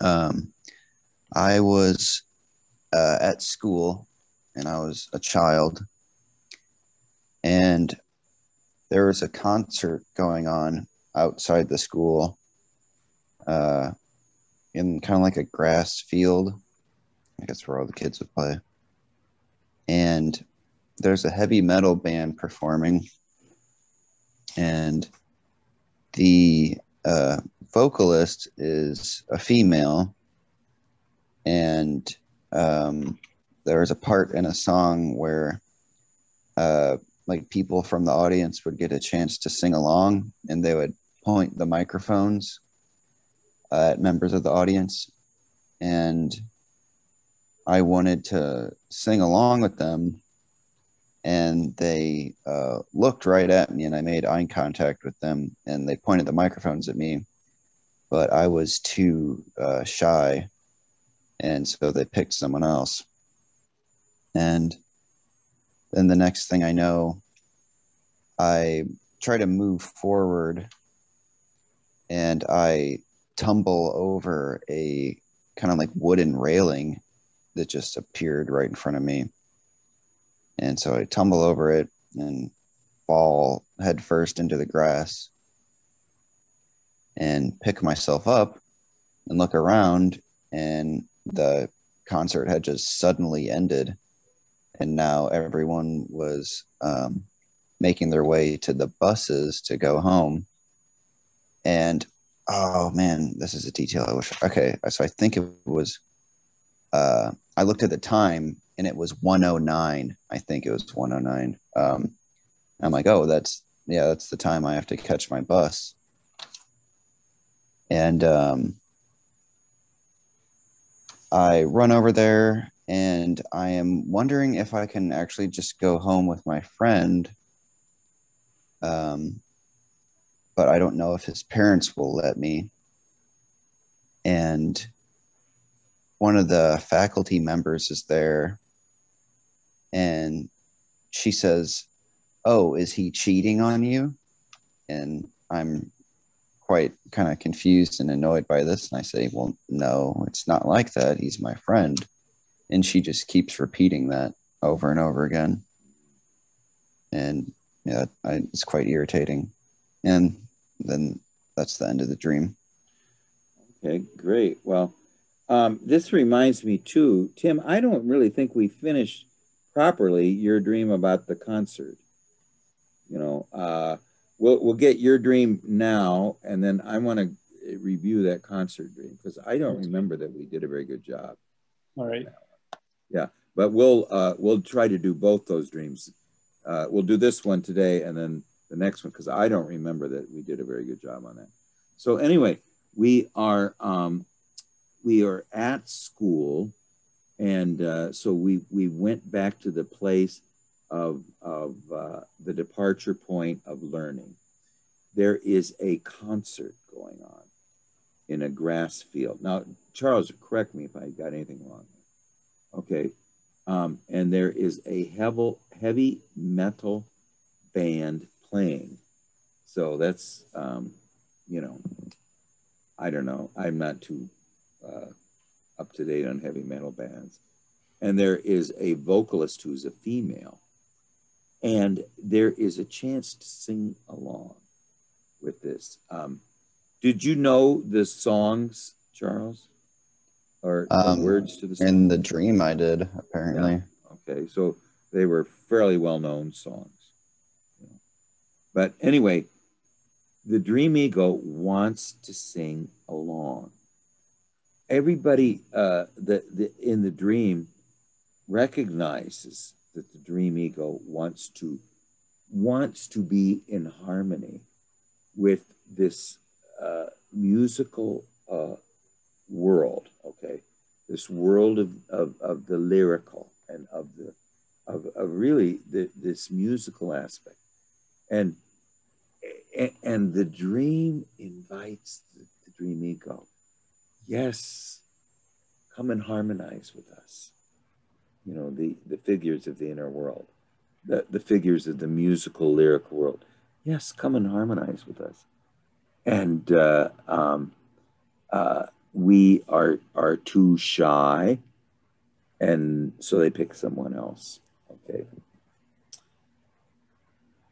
Um, I was uh, at school and I was a child, and there was a concert going on outside the school uh, in kind of like a grass field. I guess where all the kids would play. And there's a heavy metal band performing, and the uh, vocalist is a female, and um, there's a part in a song where uh, like people from the audience would get a chance to sing along, and they would point the microphones at members of the audience, and I wanted to sing along with them. And they uh, looked right at me, and I made eye contact with them, and they pointed the microphones at me but I was too uh, shy, and so they picked someone else. And then the next thing I know, I try to move forward, and I tumble over a kind of like wooden railing that just appeared right in front of me. And so I tumble over it and fall headfirst into the grass and pick myself up and look around and the concert had just suddenly ended and now everyone was um, making their way to the buses to go home and oh man this is a detail i wish okay so i think it was uh, i looked at the time and it was 109 i think it was 109 um, i'm like oh that's yeah that's the time i have to catch my bus and um, I run over there and I am wondering if I can actually just go home with my friend. Um, but I don't know if his parents will let me. And one of the faculty members is there and she says, Oh, is he cheating on you? And I'm quite kind of confused and annoyed by this. And I say, Well, no, it's not like that. He's my friend. And she just keeps repeating that over and over again. And yeah, I, it's quite irritating. And then that's the end of the dream. Okay, great. Well, um, this reminds me too, Tim. I don't really think we finished properly your dream about the concert. You know, uh, we'll we'll get your dream now, and then I want to review that concert dream because I don't remember that we did a very good job. All right. Yeah, but we'll uh, we'll try to do both those dreams. Uh, we'll do this one today, and then the next one because I don't remember that we did a very good job on that. So anyway, we are um, we are at school, and uh, so we we went back to the place of of uh, the departure point of learning. There is a concert going on in a grass field. Now, Charles, correct me if I got anything wrong. Okay, um, and there is a heavy heavy metal band playing. So that's um, you know, I don't know. I'm not too uh, up to date on heavy metal bands. And there is a vocalist who's a female. And there is a chance to sing along with this. Um, did you know the songs, Charles? Or Um, words to the song? In the dream, I did, apparently. Okay, so they were fairly well known songs. But anyway, the dream ego wants to sing along. Everybody uh, the, the, in the dream recognizes that the dream ego wants to wants to be in harmony with this uh, musical uh, world. Okay, this world of, of, of the lyrical and of the of, of really the, this musical aspect, and and the dream invites the, the dream ego. Yes, come and harmonize with us. You know, the, the figures of the inner world, the, the figures of the musical, lyrical world. Yes, come and harmonize with us. And uh, um, uh, we are, are too shy, and so they pick someone else. Okay.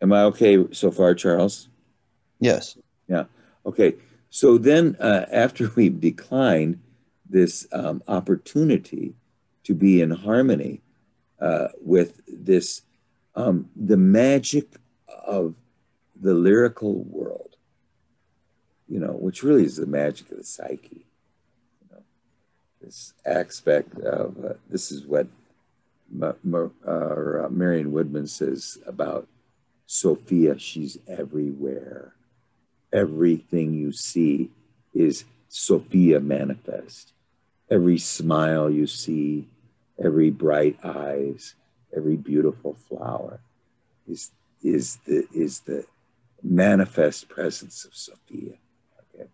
Am I okay so far, Charles? Yes. Yeah. Okay. So then, uh, after we've declined this um, opportunity to be in harmony uh, with this, um, the magic of the lyrical world, you know, which really is the magic of the psyche. You know, this aspect of uh, this is what Ma- uh, Marion Woodman says about Sophia. She's everywhere everything you see is Sophia manifest. Every smile you see, every bright eyes, every beautiful flower is, is, the, is the manifest presence of Sophia. Okay.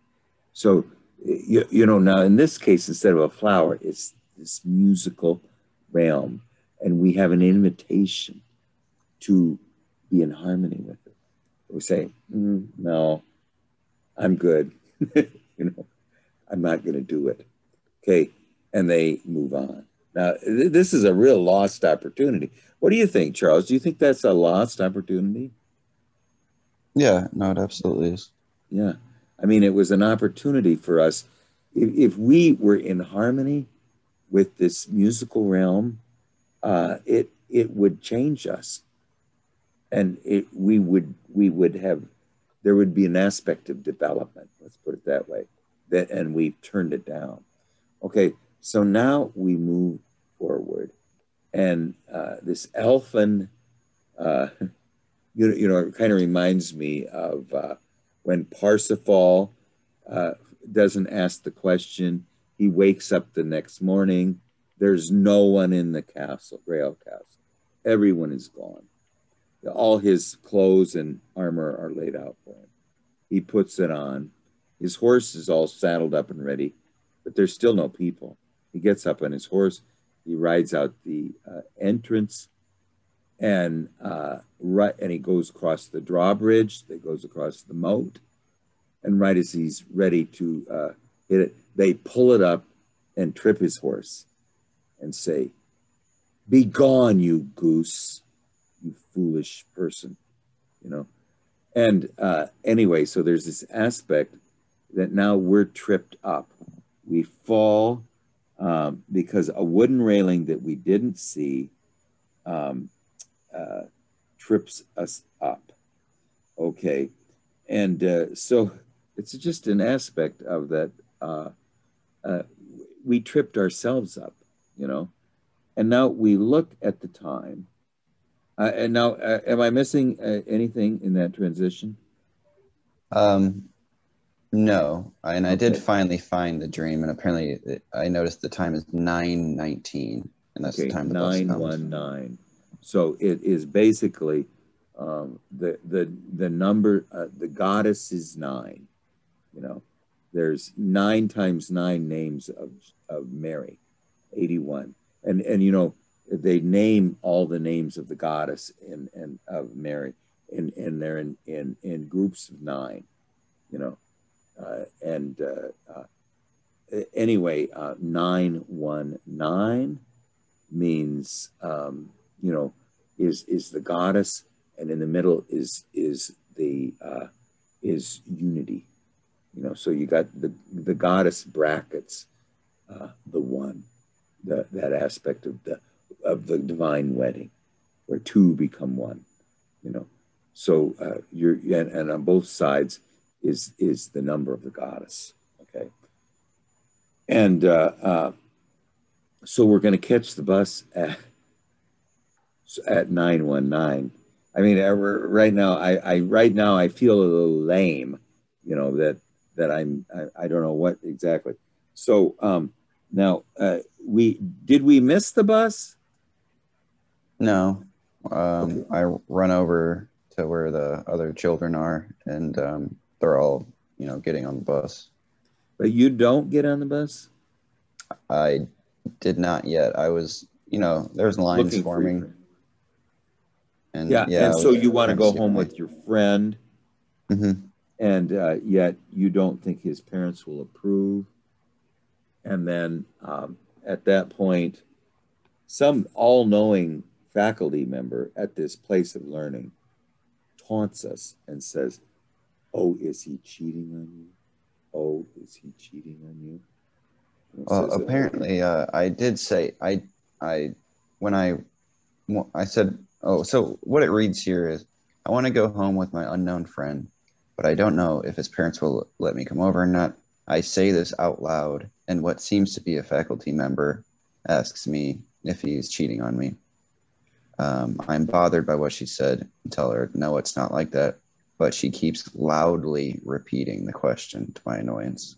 So, you, you know, now in this case, instead of a flower, it's this musical realm. And we have an invitation to be in harmony with it. We say, mm, no, I'm good. you know, I'm not going to do it. Okay. And they move on. Now, th- this is a real lost opportunity. What do you think, Charles? Do you think that's a lost opportunity? Yeah, no, it absolutely is. Yeah. I mean, it was an opportunity for us. If, if we were in harmony with this musical realm, uh, it it would change us, and it we would we would have there would be an aspect of development. Let's put it that way. That and we've turned it down. Okay, so now we move forward, and uh, this elfin, uh, you know, you know, it kind of reminds me of uh, when Parsifal uh, doesn't ask the question. He wakes up the next morning. There's no one in the castle, Grail Castle. Everyone is gone all his clothes and armor are laid out for him. He puts it on. His horse is all saddled up and ready, but there's still no people. He gets up on his horse. He rides out the uh, entrance, and uh, right, and he goes across the drawbridge that goes across the moat, And right as he's ready to uh, hit it, they pull it up and trip his horse and say, Be gone, you goose, you foolish person, you know. And uh, anyway, so there's this aspect that now we're tripped up. We fall um, because a wooden railing that we didn't see um, uh, trips us up. Okay. And uh, so it's just an aspect of that. Uh, uh, we tripped ourselves up, you know. And now we look at the time. Uh, and now, uh, am I missing uh, anything in that transition? Um, no, and I did finally find the dream, and apparently it, I noticed the time is nine nineteen, and that's Okay, the time the nine one nine. So it is basically um, the the the number. Uh, the goddess is nine. You know, there's nine times nine names of of Mary, eighty one, and and you know they name all the names of the goddess and and of Mary, and and they're in in in groups of nine. You know, uh, and uh, uh, anyway, uh, nine one nine means um, you know is is the goddess and in the middle is is the uh, is unity you know so you got the the goddess brackets uh, the one the, that aspect of the of the divine wedding where two become one you know? So uh, you're and, and on both sides is is the number of the goddess okay? And uh, uh, so we're going to catch the bus at at 919 i mean I- right now I, I right now i feel a little lame you know that that i'm i, I don't know what exactly. So um now uh we did we miss the bus No, um, Okay. I run over to where the other children are, and um, they're all, you know, getting on the bus. but you don't get on the bus I did not yet. I was, you know, there's lines Looking forming, and yeah, yeah. and so you want to go home my- with your friend Mhm. and uh, yet you don't think his parents will approve. And then um, at that point, some all knowing faculty member at this place of learning taunts us and says, Oh, is he cheating on you? Oh, is he cheating on you? Well, apparently, uh, I did say I, I, when I, I said, oh, so what it reads here is, I want to go home with my unknown friend, but I don't know if his parents will let me come over or not. I say this out loud, and what seems to be a faculty member asks me if he's cheating on me. Um, I'm bothered by what she said tell her, no, it's not like that. But she keeps loudly repeating the question to my annoyance.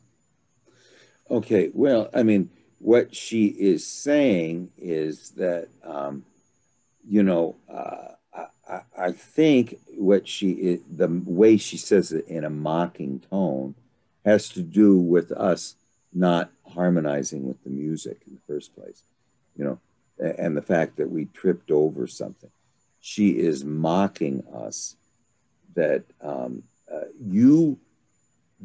Okay, well, I mean, what she is saying is that, um, you know, uh, I, I, think what she is, the way she says it in a mocking tone has to do with us not harmonizing with the music in the first place, you know, and the fact that we tripped over something. She is mocking us that um, uh, you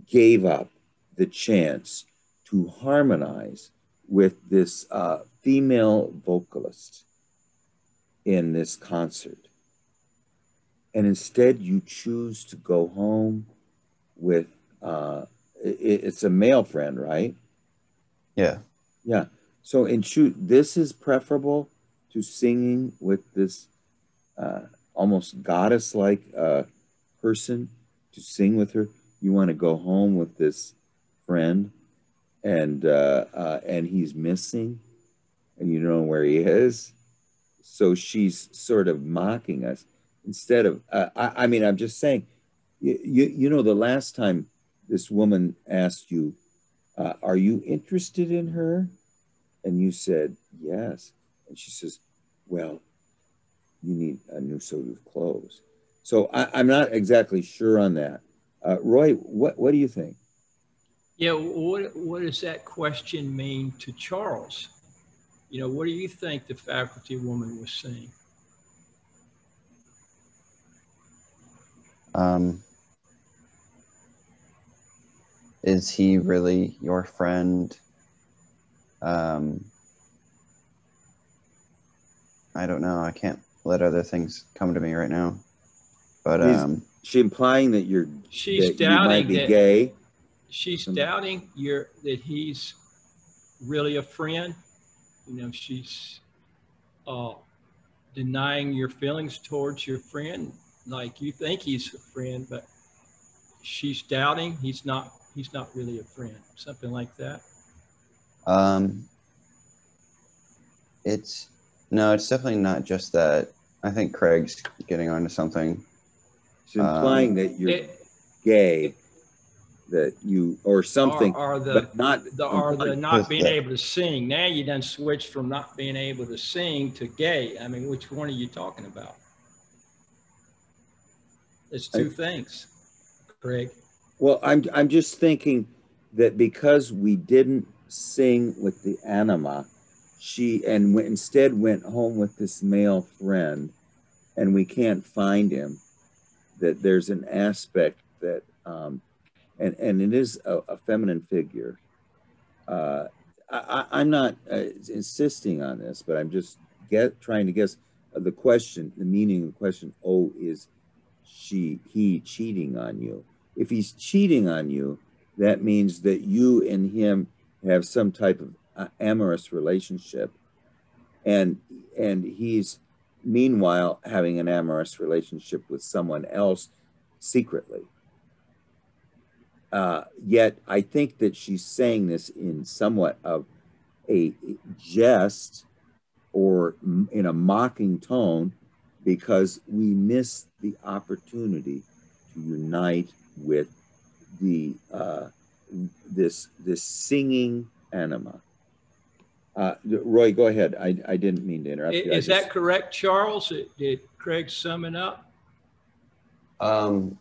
gave up the chance to harmonize with this uh, female vocalist in this concert. And instead, you choose to go home with uh, i it's a male friend, right? Yeah. Yeah. So, in shoot, this is preferable to singing with this uh, almost goddess like uh, person to sing with her. You want to go home with this friend and uh, uh, and he's missing and you don't know where he is. So she's sort of mocking us instead of, uh, I, I mean, I'm just saying, you, you, you know, the last time this woman asked you, uh, Are you interested in her? And you said, Yes. And she says, Well, you need a new suit of clothes. So I, I'm not exactly sure on that. Uh, Roy, what, what do you think? Yeah, what, what does that question mean to Charles? You know, what do you think the faculty woman was saying? Um, is he really your friend? Um, I don't know. I can't let other things come to me right now. But Is- um, She implying that you're She's that you might doubting be that gay. she's Um, doubting your that he's really a friend. You know, she's uh, denying your feelings towards your friend, like you think he's a friend, but she's doubting he's not. He's not really a friend. Something like that. Um, it's no, it's definitely not just that. I think Craig's getting onto something. It's implying that you're It- gay, that you or something, are, or the but not. the or the not being the- able to sing. Now you done switched from not being able to sing to gay. I mean, which one are you talking about? It's two things, Craig. Well, I'm I'm just thinking that because we didn't sing with the anima, she and instead went home with this male friend, and we can't find him. That there's an aspect that, um, and and it is a, a feminine figure. Uh, I, I'm not uh, insisting on this, but I'm just get trying to guess uh, the question, the meaning of the question. Oh, is she he cheating on you? if he's cheating on you, that means that you and him have some type of uh, amorous relationship, and and he's meanwhile having an amorous relationship with someone else secretly. Uh, yet I think that she's saying this in somewhat of a jest or in a mocking tone because we miss the opportunity to unite with the uh, this this singing anima. Uh, Roy, go ahead. I, I didn't mean to I- interrupt you. Is just- that correct, Charles? Did- Did Craig sum it up? Um,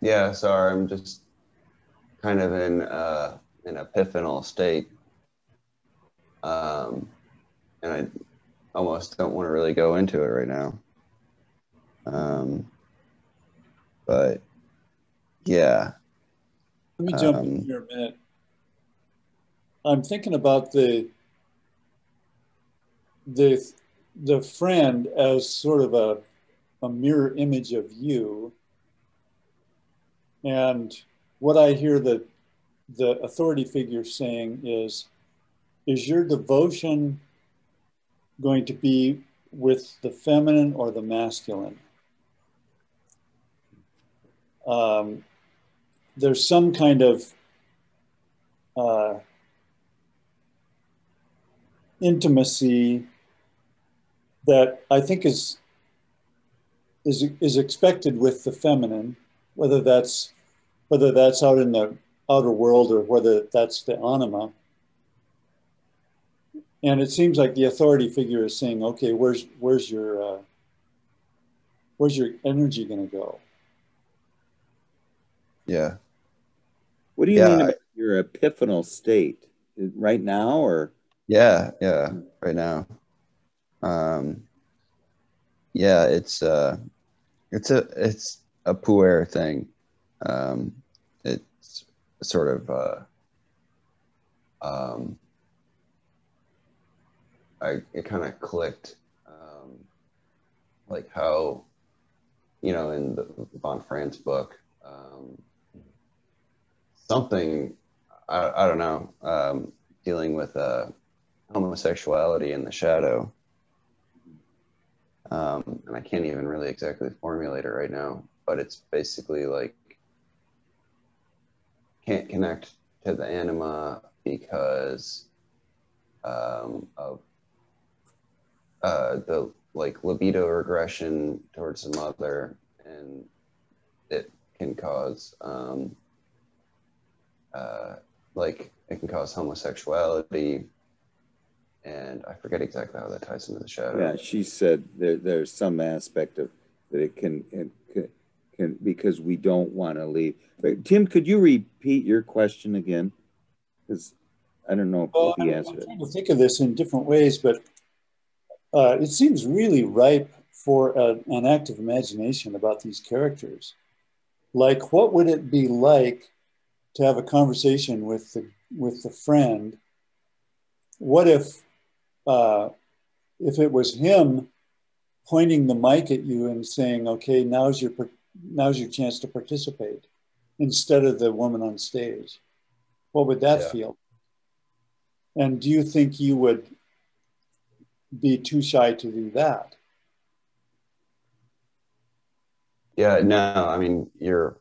yeah, sorry, I'm just kind of in uh, an epiphanal state. Um, and I almost don't want to really go into it right now. Um, but yeah, Let me jump in Um, here a minute. I'm thinking about the the the friend as sort of a a mirror image of you. And what I hear the the authority figure saying is is your devotion going to be with the feminine or the masculine? Um, there's some kind of uh, intimacy that I think is is is expected with the feminine, whether that's whether that's out in the outer world or whether that's the anima. And it seems like the authority figure is saying, "Okay, where's where's your uh, where's your energy going to go?" yeah. What do you Yeah, mean about your epiphanal state? Right now, or Yeah, yeah, right now. Um, yeah, it's uh, it's a it's a puer thing. Um, it's sort of uh, um, I it kind of clicked, um, like how, you know, in the Von Franz book, um, something I, I don't know, um, dealing with uh, homosexuality in the shadow. Um, and I can't even really exactly formulate it right now, but it's basically like can't connect to the anima because um, of uh, the like libido regression towards the mother, and it can cause um, uh, like it can cause homosexuality and i forget exactly how that ties into the shadow yeah, she said there, there's some aspect of that it can it can, can because we don't want to leave. But Tim, could you repeat your question again? Because I don't know Well, if he I'm, answered I'm it. trying to think of this in different ways, but uh, it seems really ripe for a, an active imagination about these characters. Like, what would it be like to have a conversation with the with the friend. What if uh, if it was him pointing the mic at you and saying, "Okay, now's your now's your chance to participate," instead of the woman on stage? What would that yeah. feel? And do you think you would be too shy to do that? Yeah, no, I mean, you're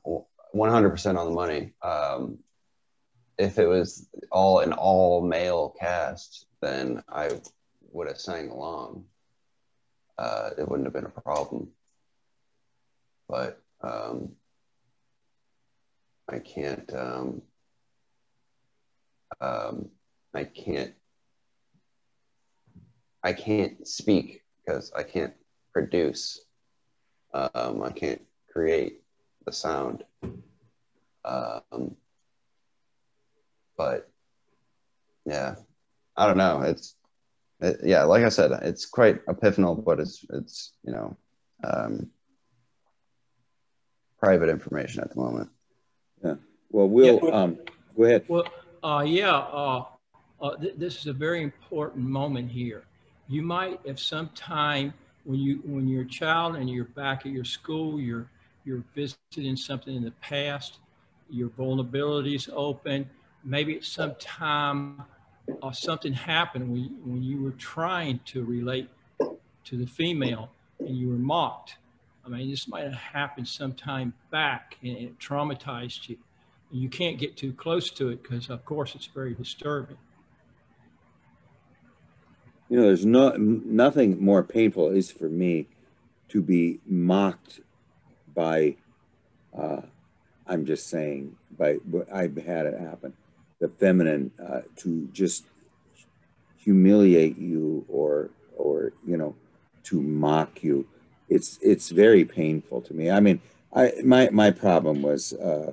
100% on the money. Um, if it was all an all male cast, then I would have sang along. Uh, it wouldn't have been a problem. But um, I can't. Um, um, I can't. I can't speak because I can't produce. Um, I can't create the sound. Um, but yeah, I don't know. It's it, yeah, like I said, it's quite epiphanal, but it's it's you know um, private information at the moment. Yeah. Well, we'll yeah. um, go ahead. Well, uh, yeah. Uh, uh, th- this is a very important moment here. You might, if sometime when you when you're a child and you're back at your school, you're you're visiting something in the past, your vulnerabilities open. Maybe at some time uh, something happened when you, when you were trying to relate to the female and you were mocked. I mean, this might have happened sometime back and it traumatized you. And you can't get too close to it because, of course, it's very disturbing. You know, there's no nothing more painful, least for me, to be mocked by. Uh, I'm just saying, by what I've had it happen the feminine uh, to just humiliate you or or you know to mock you it's it's very painful to me i mean i my my problem was uh,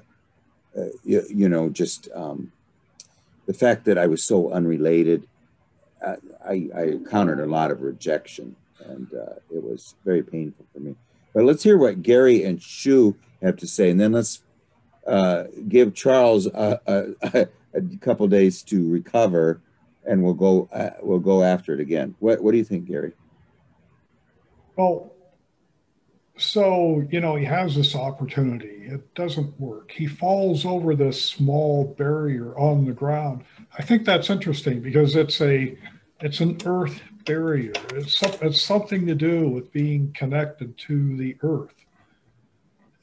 uh you, you know just um the fact that i was so unrelated uh, i i encountered a lot of rejection and uh, it was very painful for me but let's hear what gary and shu have to say and then let's uh, give charles a, a, a couple days to recover, and we'll go uh, we'll go after it again. What what do you think, Gary? Well, so you know he has this opportunity. It doesn't work. He falls over this small barrier on the ground. I think that's interesting because it's a it's an earth barrier. It's, it's something to do with being connected to the earth.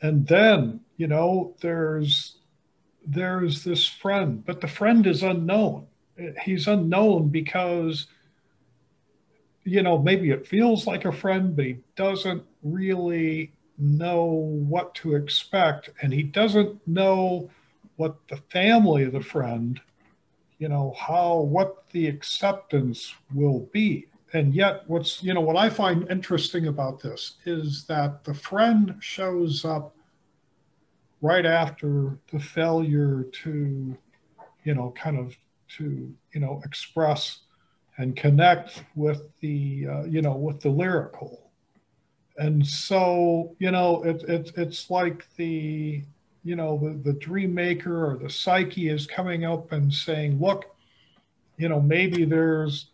And then, you know, there's there's this friend, but the friend is unknown. He's unknown because, you know, maybe it feels like a friend, but he doesn't really know what to expect. And he doesn't know what the family of the friend, you know, how, what the acceptance will be. And yet, what's, you know, what I find interesting about this is that the friend shows up right after the failure to, you know, kind of to, you know, express and connect with the, uh, you know, with the lyrical. And so, you know, it, it, it's like the, you know, the, the dream maker or the psyche is coming up and saying, look, you know, maybe there's,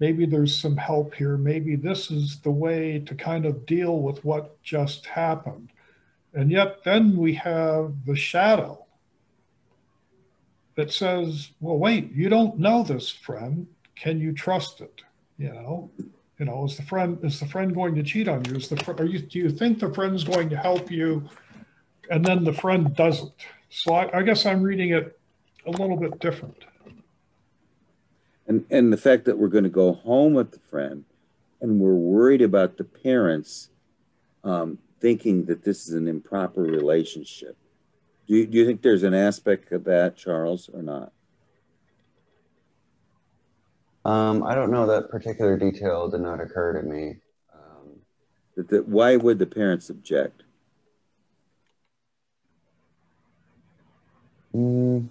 maybe there's some help here. Maybe this is the way to kind of deal with what just happened. And yet then we have the shadow that says, well, wait, you don't know this friend. Can you trust it? You know, you know, is the friend is the friend going to cheat on you? Is the are you do you think the friend's going to help you? And then the friend doesn't. So I, I guess I'm reading it a little bit different. And and the fact that we're going to go home with the friend and we're worried about the parents um, thinking that this is an improper relationship. Do you, do you think there's an aspect of that, Charles, or not? Um, I don't know. That particular detail did not occur to me. Um, that, that, why would the parents object? Mm,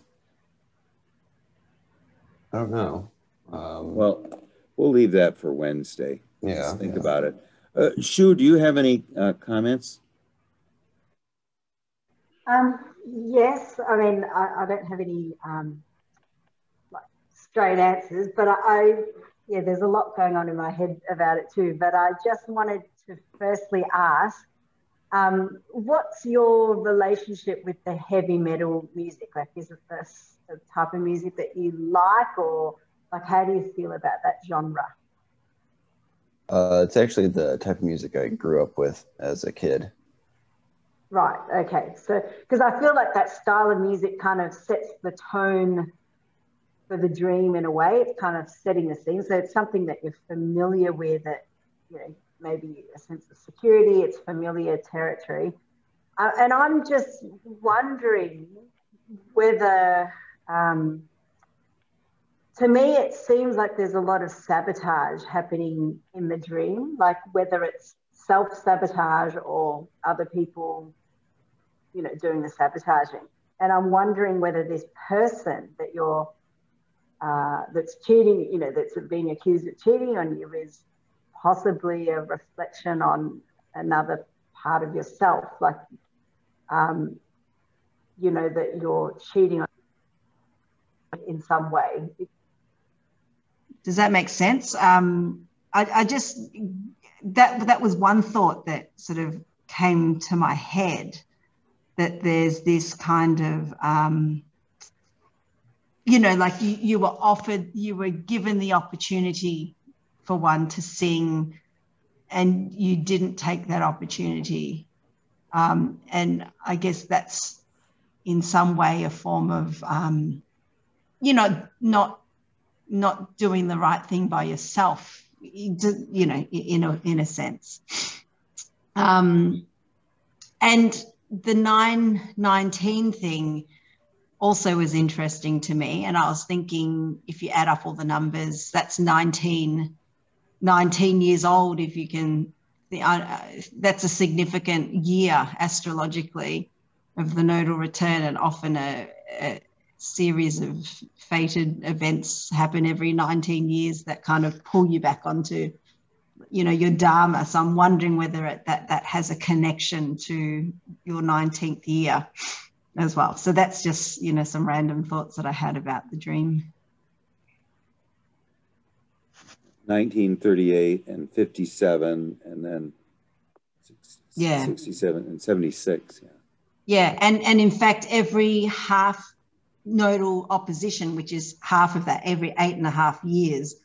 I don't know. Um, well, we'll leave that for Wednesday. Yeah. Let's think yeah. about it. Uh, Shu, do you have any uh, comments? Um, yes. I mean, I, I don't have any um, like straight answers, but I, I, yeah, there's a lot going on in my head about it too. But I just wanted to firstly ask, um, what's your relationship with the heavy metal music? Like, is it the, the type of music that you like, or like, how do you feel about that genre? Uh, it's actually the type of music I grew up with as a kid. Right. Okay. So, because I feel like that style of music kind of sets the tone for the dream in a way. It's kind of setting the scene. So it's something that you're familiar with. That you know, maybe a sense of security. It's familiar territory. Uh, and I'm just wondering whether, um, to me, it seems like there's a lot of sabotage happening in the dream, like whether it's self sabotage or other people, you know, doing the sabotaging. And I'm wondering whether this person that you're uh, that's cheating, you know, that's being accused of cheating on you is possibly a reflection on another part of yourself, like, um, you know, that you're cheating on in some way. Does that make sense? Um, I, I just that that was one thought that sort of came to my head that there's this kind of um, you know like you, you were offered you were given the opportunity for one to sing and you didn't take that opportunity um, and i guess that's in some way a form of um, you know not not doing the right thing by yourself you know, in a, in a sense. Um, and the 919 thing also was interesting to me. And I was thinking, if you add up all the numbers, that's 19, 19 years old, if you can, uh, that's a significant year astrologically of the nodal return and often a, a series of fated events happen every 19 years that kind of pull you back onto you know your dharma. So i'm wondering whether it, that that has a connection to your 19th year as well. So that's just you know some random thoughts that i had about the dream. 1938 and 57 and then yeah. 67 and 76 yeah. Yeah and and in fact every half nodal opposition, which is half of that every eight and a half years,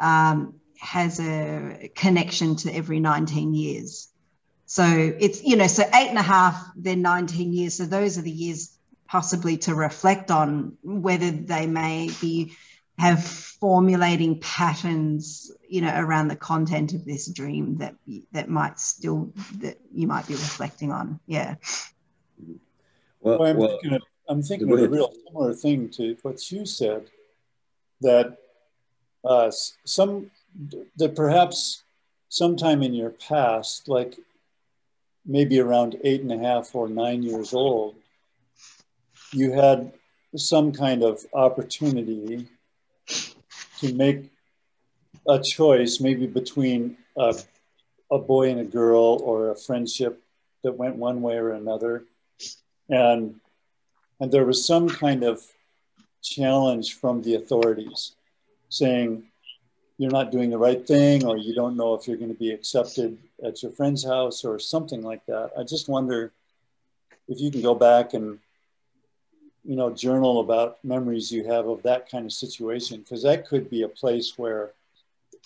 um, has a connection to every 19 years. So it's, you know, so eight and a half, then 19 years. So those are the years possibly to reflect on whether they may be have formulating patterns you know around the content of this dream that that might still that you might be reflecting on yeah well, well i'm well, thinking of I'm thinking of a real similar thing to what you said that uh, some that perhaps sometime in your past, like maybe around eight and a half or nine years old, you had some kind of opportunity to make a choice, maybe between a, a boy and a girl or a friendship that went one way or another. And and there was some kind of challenge from the authorities saying, you're not doing the right thing, or you don't know if you're going to be accepted at your friend's house, or something like that. I just wonder if you can go back and you know journal about memories you have of that kind of situation because that could be a place where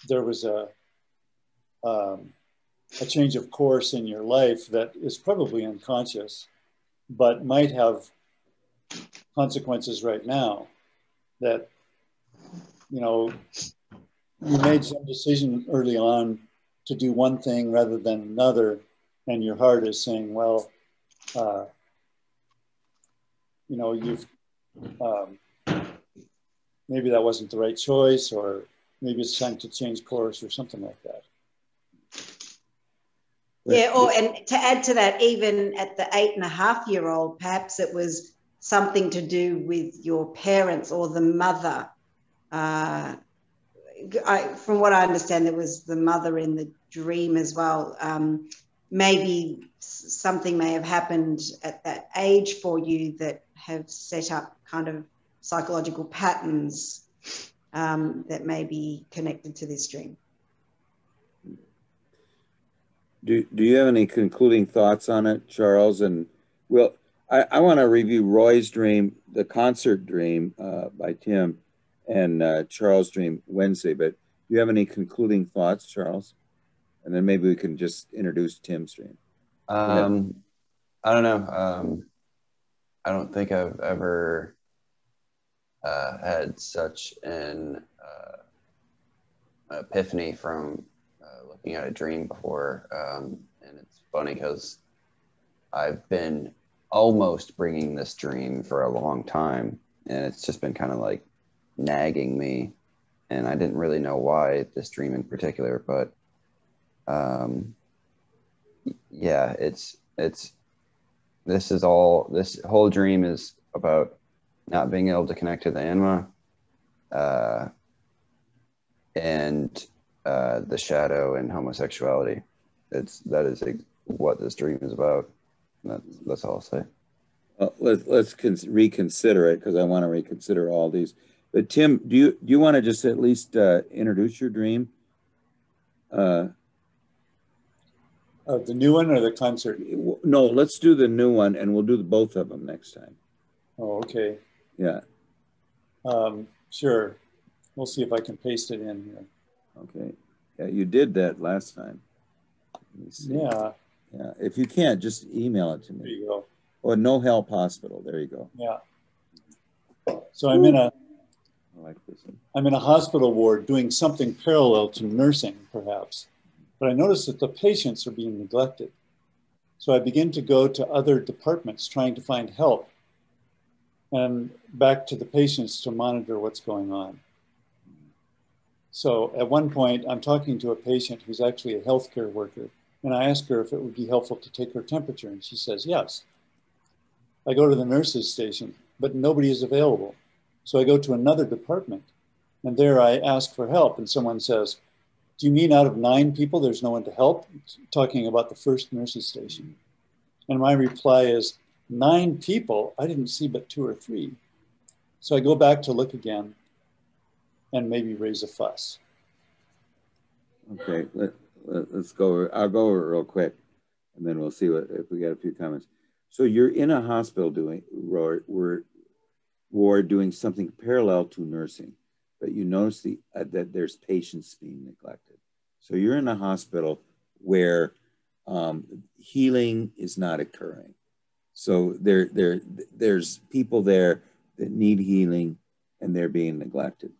there was a um, a change of course in your life that is probably unconscious but might have consequences right now that you know you made some decision early on to do one thing rather than another and your heart is saying well uh, you know you've um, maybe that wasn't the right choice or maybe it's time to change course or something like that. Yeah or and to add to that even at the eight and a half year old perhaps it was something to do with your parents or the mother. Uh, I, from what I understand, there was the mother in the dream as well. Um, maybe something may have happened at that age for you that have set up kind of psychological patterns um, that may be connected to this dream. Do, do you have any concluding thoughts on it, Charles? And well, I, I want to review Roy's dream, the concert dream uh, by Tim, and uh, Charles' dream Wednesday. But do you have any concluding thoughts, Charles? And then maybe we can just introduce Tim's dream. Um, I don't know. Um, I don't think I've ever uh, had such an uh, epiphany from uh, looking at a dream before. Um, and it's funny because I've been almost bringing this dream for a long time, and it's just been kind of like nagging me. And I didn't really know why this dream in particular, but um, yeah, it's it's this is all this whole dream is about not being able to connect to the anima uh, and uh, the shadow and homosexuality. It's that is what this dream is about. That's that's all I'll say. Well, let's let's cons- reconsider it because I want to reconsider all these. But Tim, do you do you want to just at least uh, introduce your dream? Uh, uh, the new one or the concert? No, let's do the new one, and we'll do the, both of them next time. Oh, okay. Yeah. Um, sure. We'll see if I can paste it in here. Okay. Yeah, you did that last time. Yeah. Yeah. If you can't, just email it to me. There you go. Or No Help Hospital. There you go. Yeah. So I'm in a I like this one. I'm in a hospital ward doing something parallel to nursing, perhaps. But I notice that the patients are being neglected. So I begin to go to other departments trying to find help and back to the patients to monitor what's going on. So at one point, I'm talking to a patient who's actually a healthcare worker, and I ask her if it would be helpful to take her temperature, and she says yes. I go to the nurses station, but nobody is available. So I go to another department, and there I ask for help, and someone says, do you mean out of nine people, there's no one to help? Talking about the first nurses station. And my reply is, nine people, I didn't see but two or three. So I go back to look again and maybe raise a fuss. Okay, let, let, us go I'll go over real quick and then we'll see what if we got a few comments. So you're in a hospital doing, we're, we're doing something parallel to nursing but you notice the, uh, that there's patients being neglected. So you're in a hospital where um, healing is not occurring. So there, there, there's people there that need healing and they're being neglected.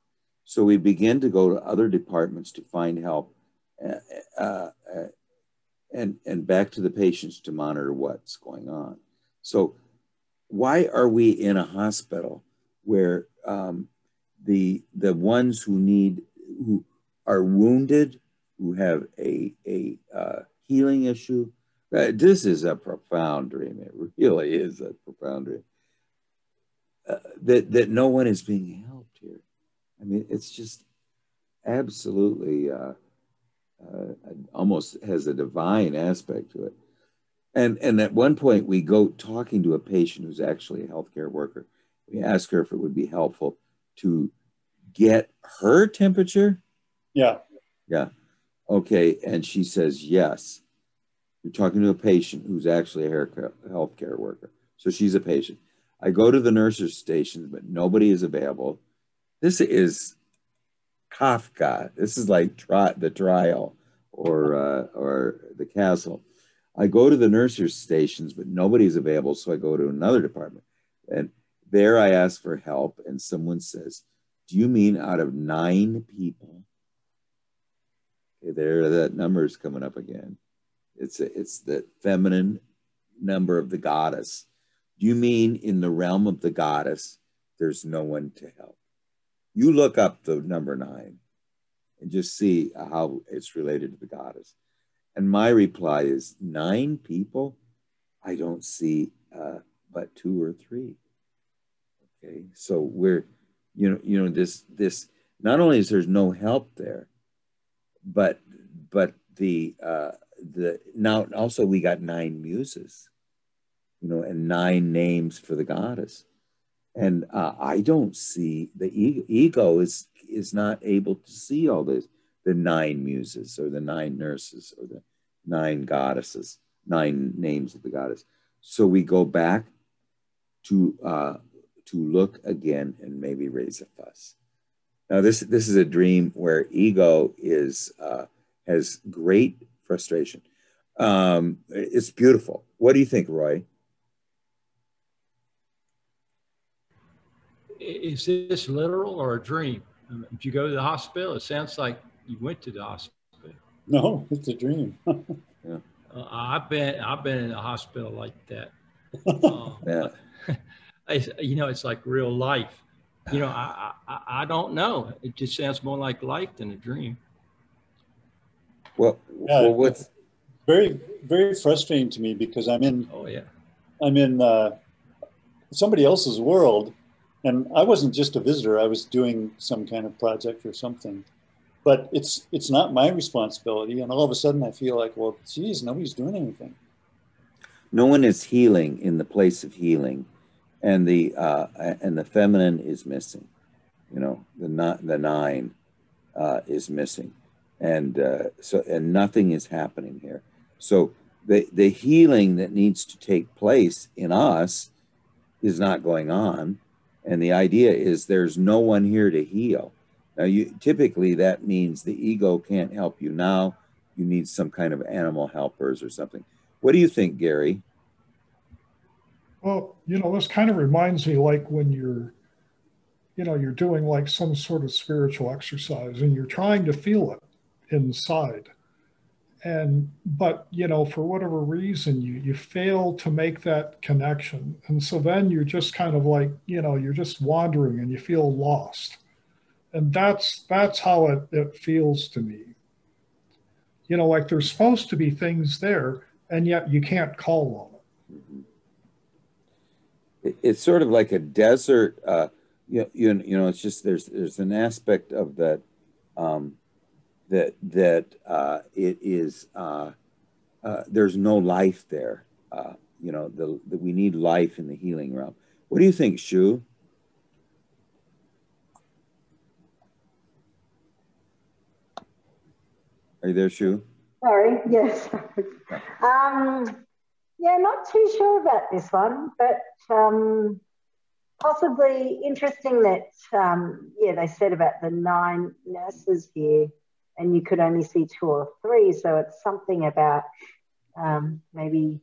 So we begin to go to other departments to find help uh, uh, uh, and, and back to the patients to monitor what's going on. So why are we in a hospital where um, the the ones who need who are wounded, who have a a uh, healing issue. Uh, this is a profound dream. It really is a profound dream. Uh, that that no one is being helped here. I mean, it's just absolutely uh, almost has a divine aspect to it. And and at one point we go talking to a patient who's actually a healthcare worker. We ask her if it would be helpful to get her temperature? Yeah. Yeah. Okay. And she says, yes. You're talking to a patient who's actually a healthcare worker. So she's a patient. I go to the nurse's station, but nobody is available. This is Kafka. This is like tri- the trial or uh, or the castle. I go to the nurse's stations, but nobody's available, so I go to another department. And there I ask for help, and someone says, Do you mean out of nine people? Okay, there, that number is coming up again. It's a, it's the feminine number of the goddess. Do you mean in the realm of the goddess, there's no one to help? You look up the number nine and just see how it's related to the goddess. And my reply is nine people? I don't see uh, but two or three. Okay, so we're, you know, you know, this this not only is there's no help there, but but the uh, the now also we got nine muses, you know, and nine names for the goddess, and uh, I don't see the ego, ego is is not able to see all this the nine muses or the nine nurses or the nine goddesses, nine names of the goddess. So we go back to uh, to look again and maybe raise a fuss. Now this this is a dream where ego is uh, has great frustration. Um, it's beautiful. What do you think, Roy? Is this literal or a dream? Did you go to the hospital? It sounds like you went to the hospital. No, it's a dream. yeah. Uh, I've been I've been in a hospital like that. Uh, yeah. I, you know, it's like real life. You know, I, I I don't know. It just sounds more like life than a dream. Well, yeah, well what's very very frustrating to me because I'm in. Oh yeah. I'm in uh, somebody else's world, and I wasn't just a visitor. I was doing some kind of project or something. But it's it's not my responsibility and all of a sudden i feel like well geez nobody's doing anything. No one is healing in the place of healing and the uh, and the feminine is missing. You know the not the nine uh, is missing. And uh, so and nothing is happening here. So the the healing that needs to take place in us is not going on and the idea is there's no one here to heal now, you typically that means the ego can't help you now. You need some kind of animal helpers or something. What do you think, Gary? Well, you know, this kind of reminds me like when you're, you know, you're doing like some sort of spiritual exercise and you're trying to feel it inside. And, but, you know, for whatever reason, you, you fail to make that connection. And so then you're just kind of like, you know, you're just wandering and you feel lost. And that's that's how it, it feels to me. You know like there's supposed to be things there and yet you can't call on it it's sort of like a desert uh you, you, you know it's just there's there's an aspect of that um that that uh it is uh, uh there's no life there uh you know the, the we need life in the healing realm what do you think shu Are you there, Shu? Sorry, yes. um, yeah, not too sure about this one, but um, possibly interesting that, um, yeah, they said about the nine nurses here and you could only see two or three. So it's something about um, maybe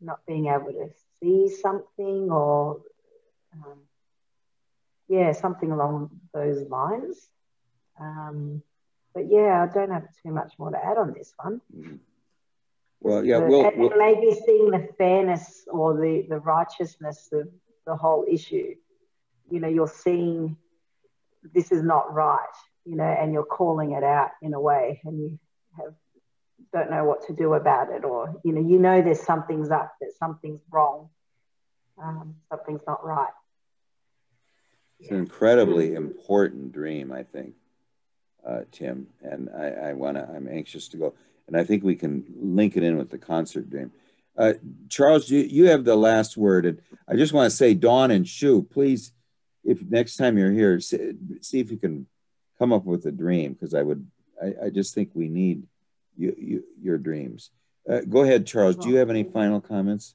not being able to see something or, um, yeah, something along those lines. Um, but yeah, I don't have too much more to add on this one. Well, yeah, we'll, and, we'll, maybe seeing the fairness or the, the righteousness of the whole issue. You know, you're seeing this is not right, you know, and you're calling it out in a way and you have don't know what to do about it or you know you know there's something's up that something's wrong um, something's not right it's an incredibly important dream i think uh, Tim, and I, I want to. I'm anxious to go, and I think we can link it in with the concert dream. Uh, Charles, you, you have the last word, and I just want to say, Dawn and Shu, please, if next time you're here, see, see if you can come up with a dream, because I would. I, I, just think we need you, you your dreams. Uh, go ahead, Charles. Do you have any final comments?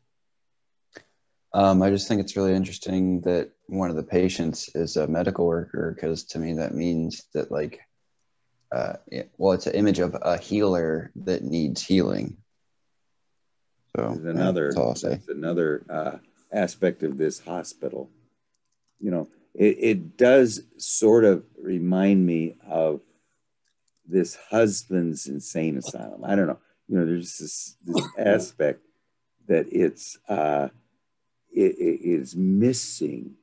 Um, I just think it's really interesting that one of the patients is a medical worker because to me that means that like uh, well, it's an image of a healer that needs healing. So another that's, that's another uh, aspect of this hospital. You know, it, it does sort of remind me of this husband's insane asylum. I don't know. You know, there's this, this aspect that it's uh, it, it is missing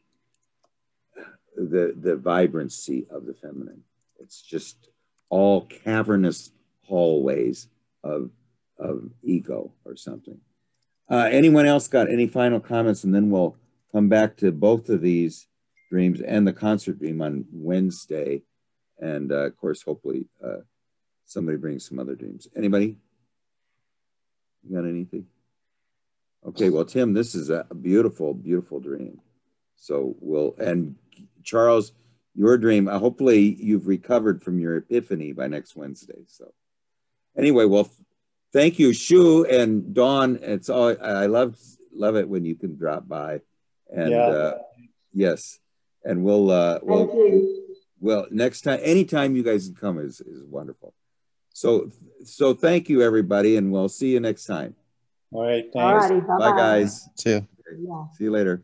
the the vibrancy of the feminine. It's just all cavernous hallways of, of ego or something. Uh, anyone else got any final comments? And then we'll come back to both of these dreams and the concert dream on Wednesday. And uh, of course, hopefully, uh, somebody brings some other dreams. Anybody? You got anything? Okay, well, Tim, this is a beautiful, beautiful dream. So we'll, and Charles, your dream, uh, hopefully you've recovered from your epiphany by next Wednesday. So anyway, well, thank you, Shu and Dawn. It's all, I love, love it when you can drop by. And Yeah. uh, yes, and we'll, uh, we'll, Thank you. well, next time, anytime you guys can come is, is wonderful. So, so thank you, everybody, and we'll see you next time. All right, thanks. righty, bye-bye. Guys. See ya. Yeah. See you later.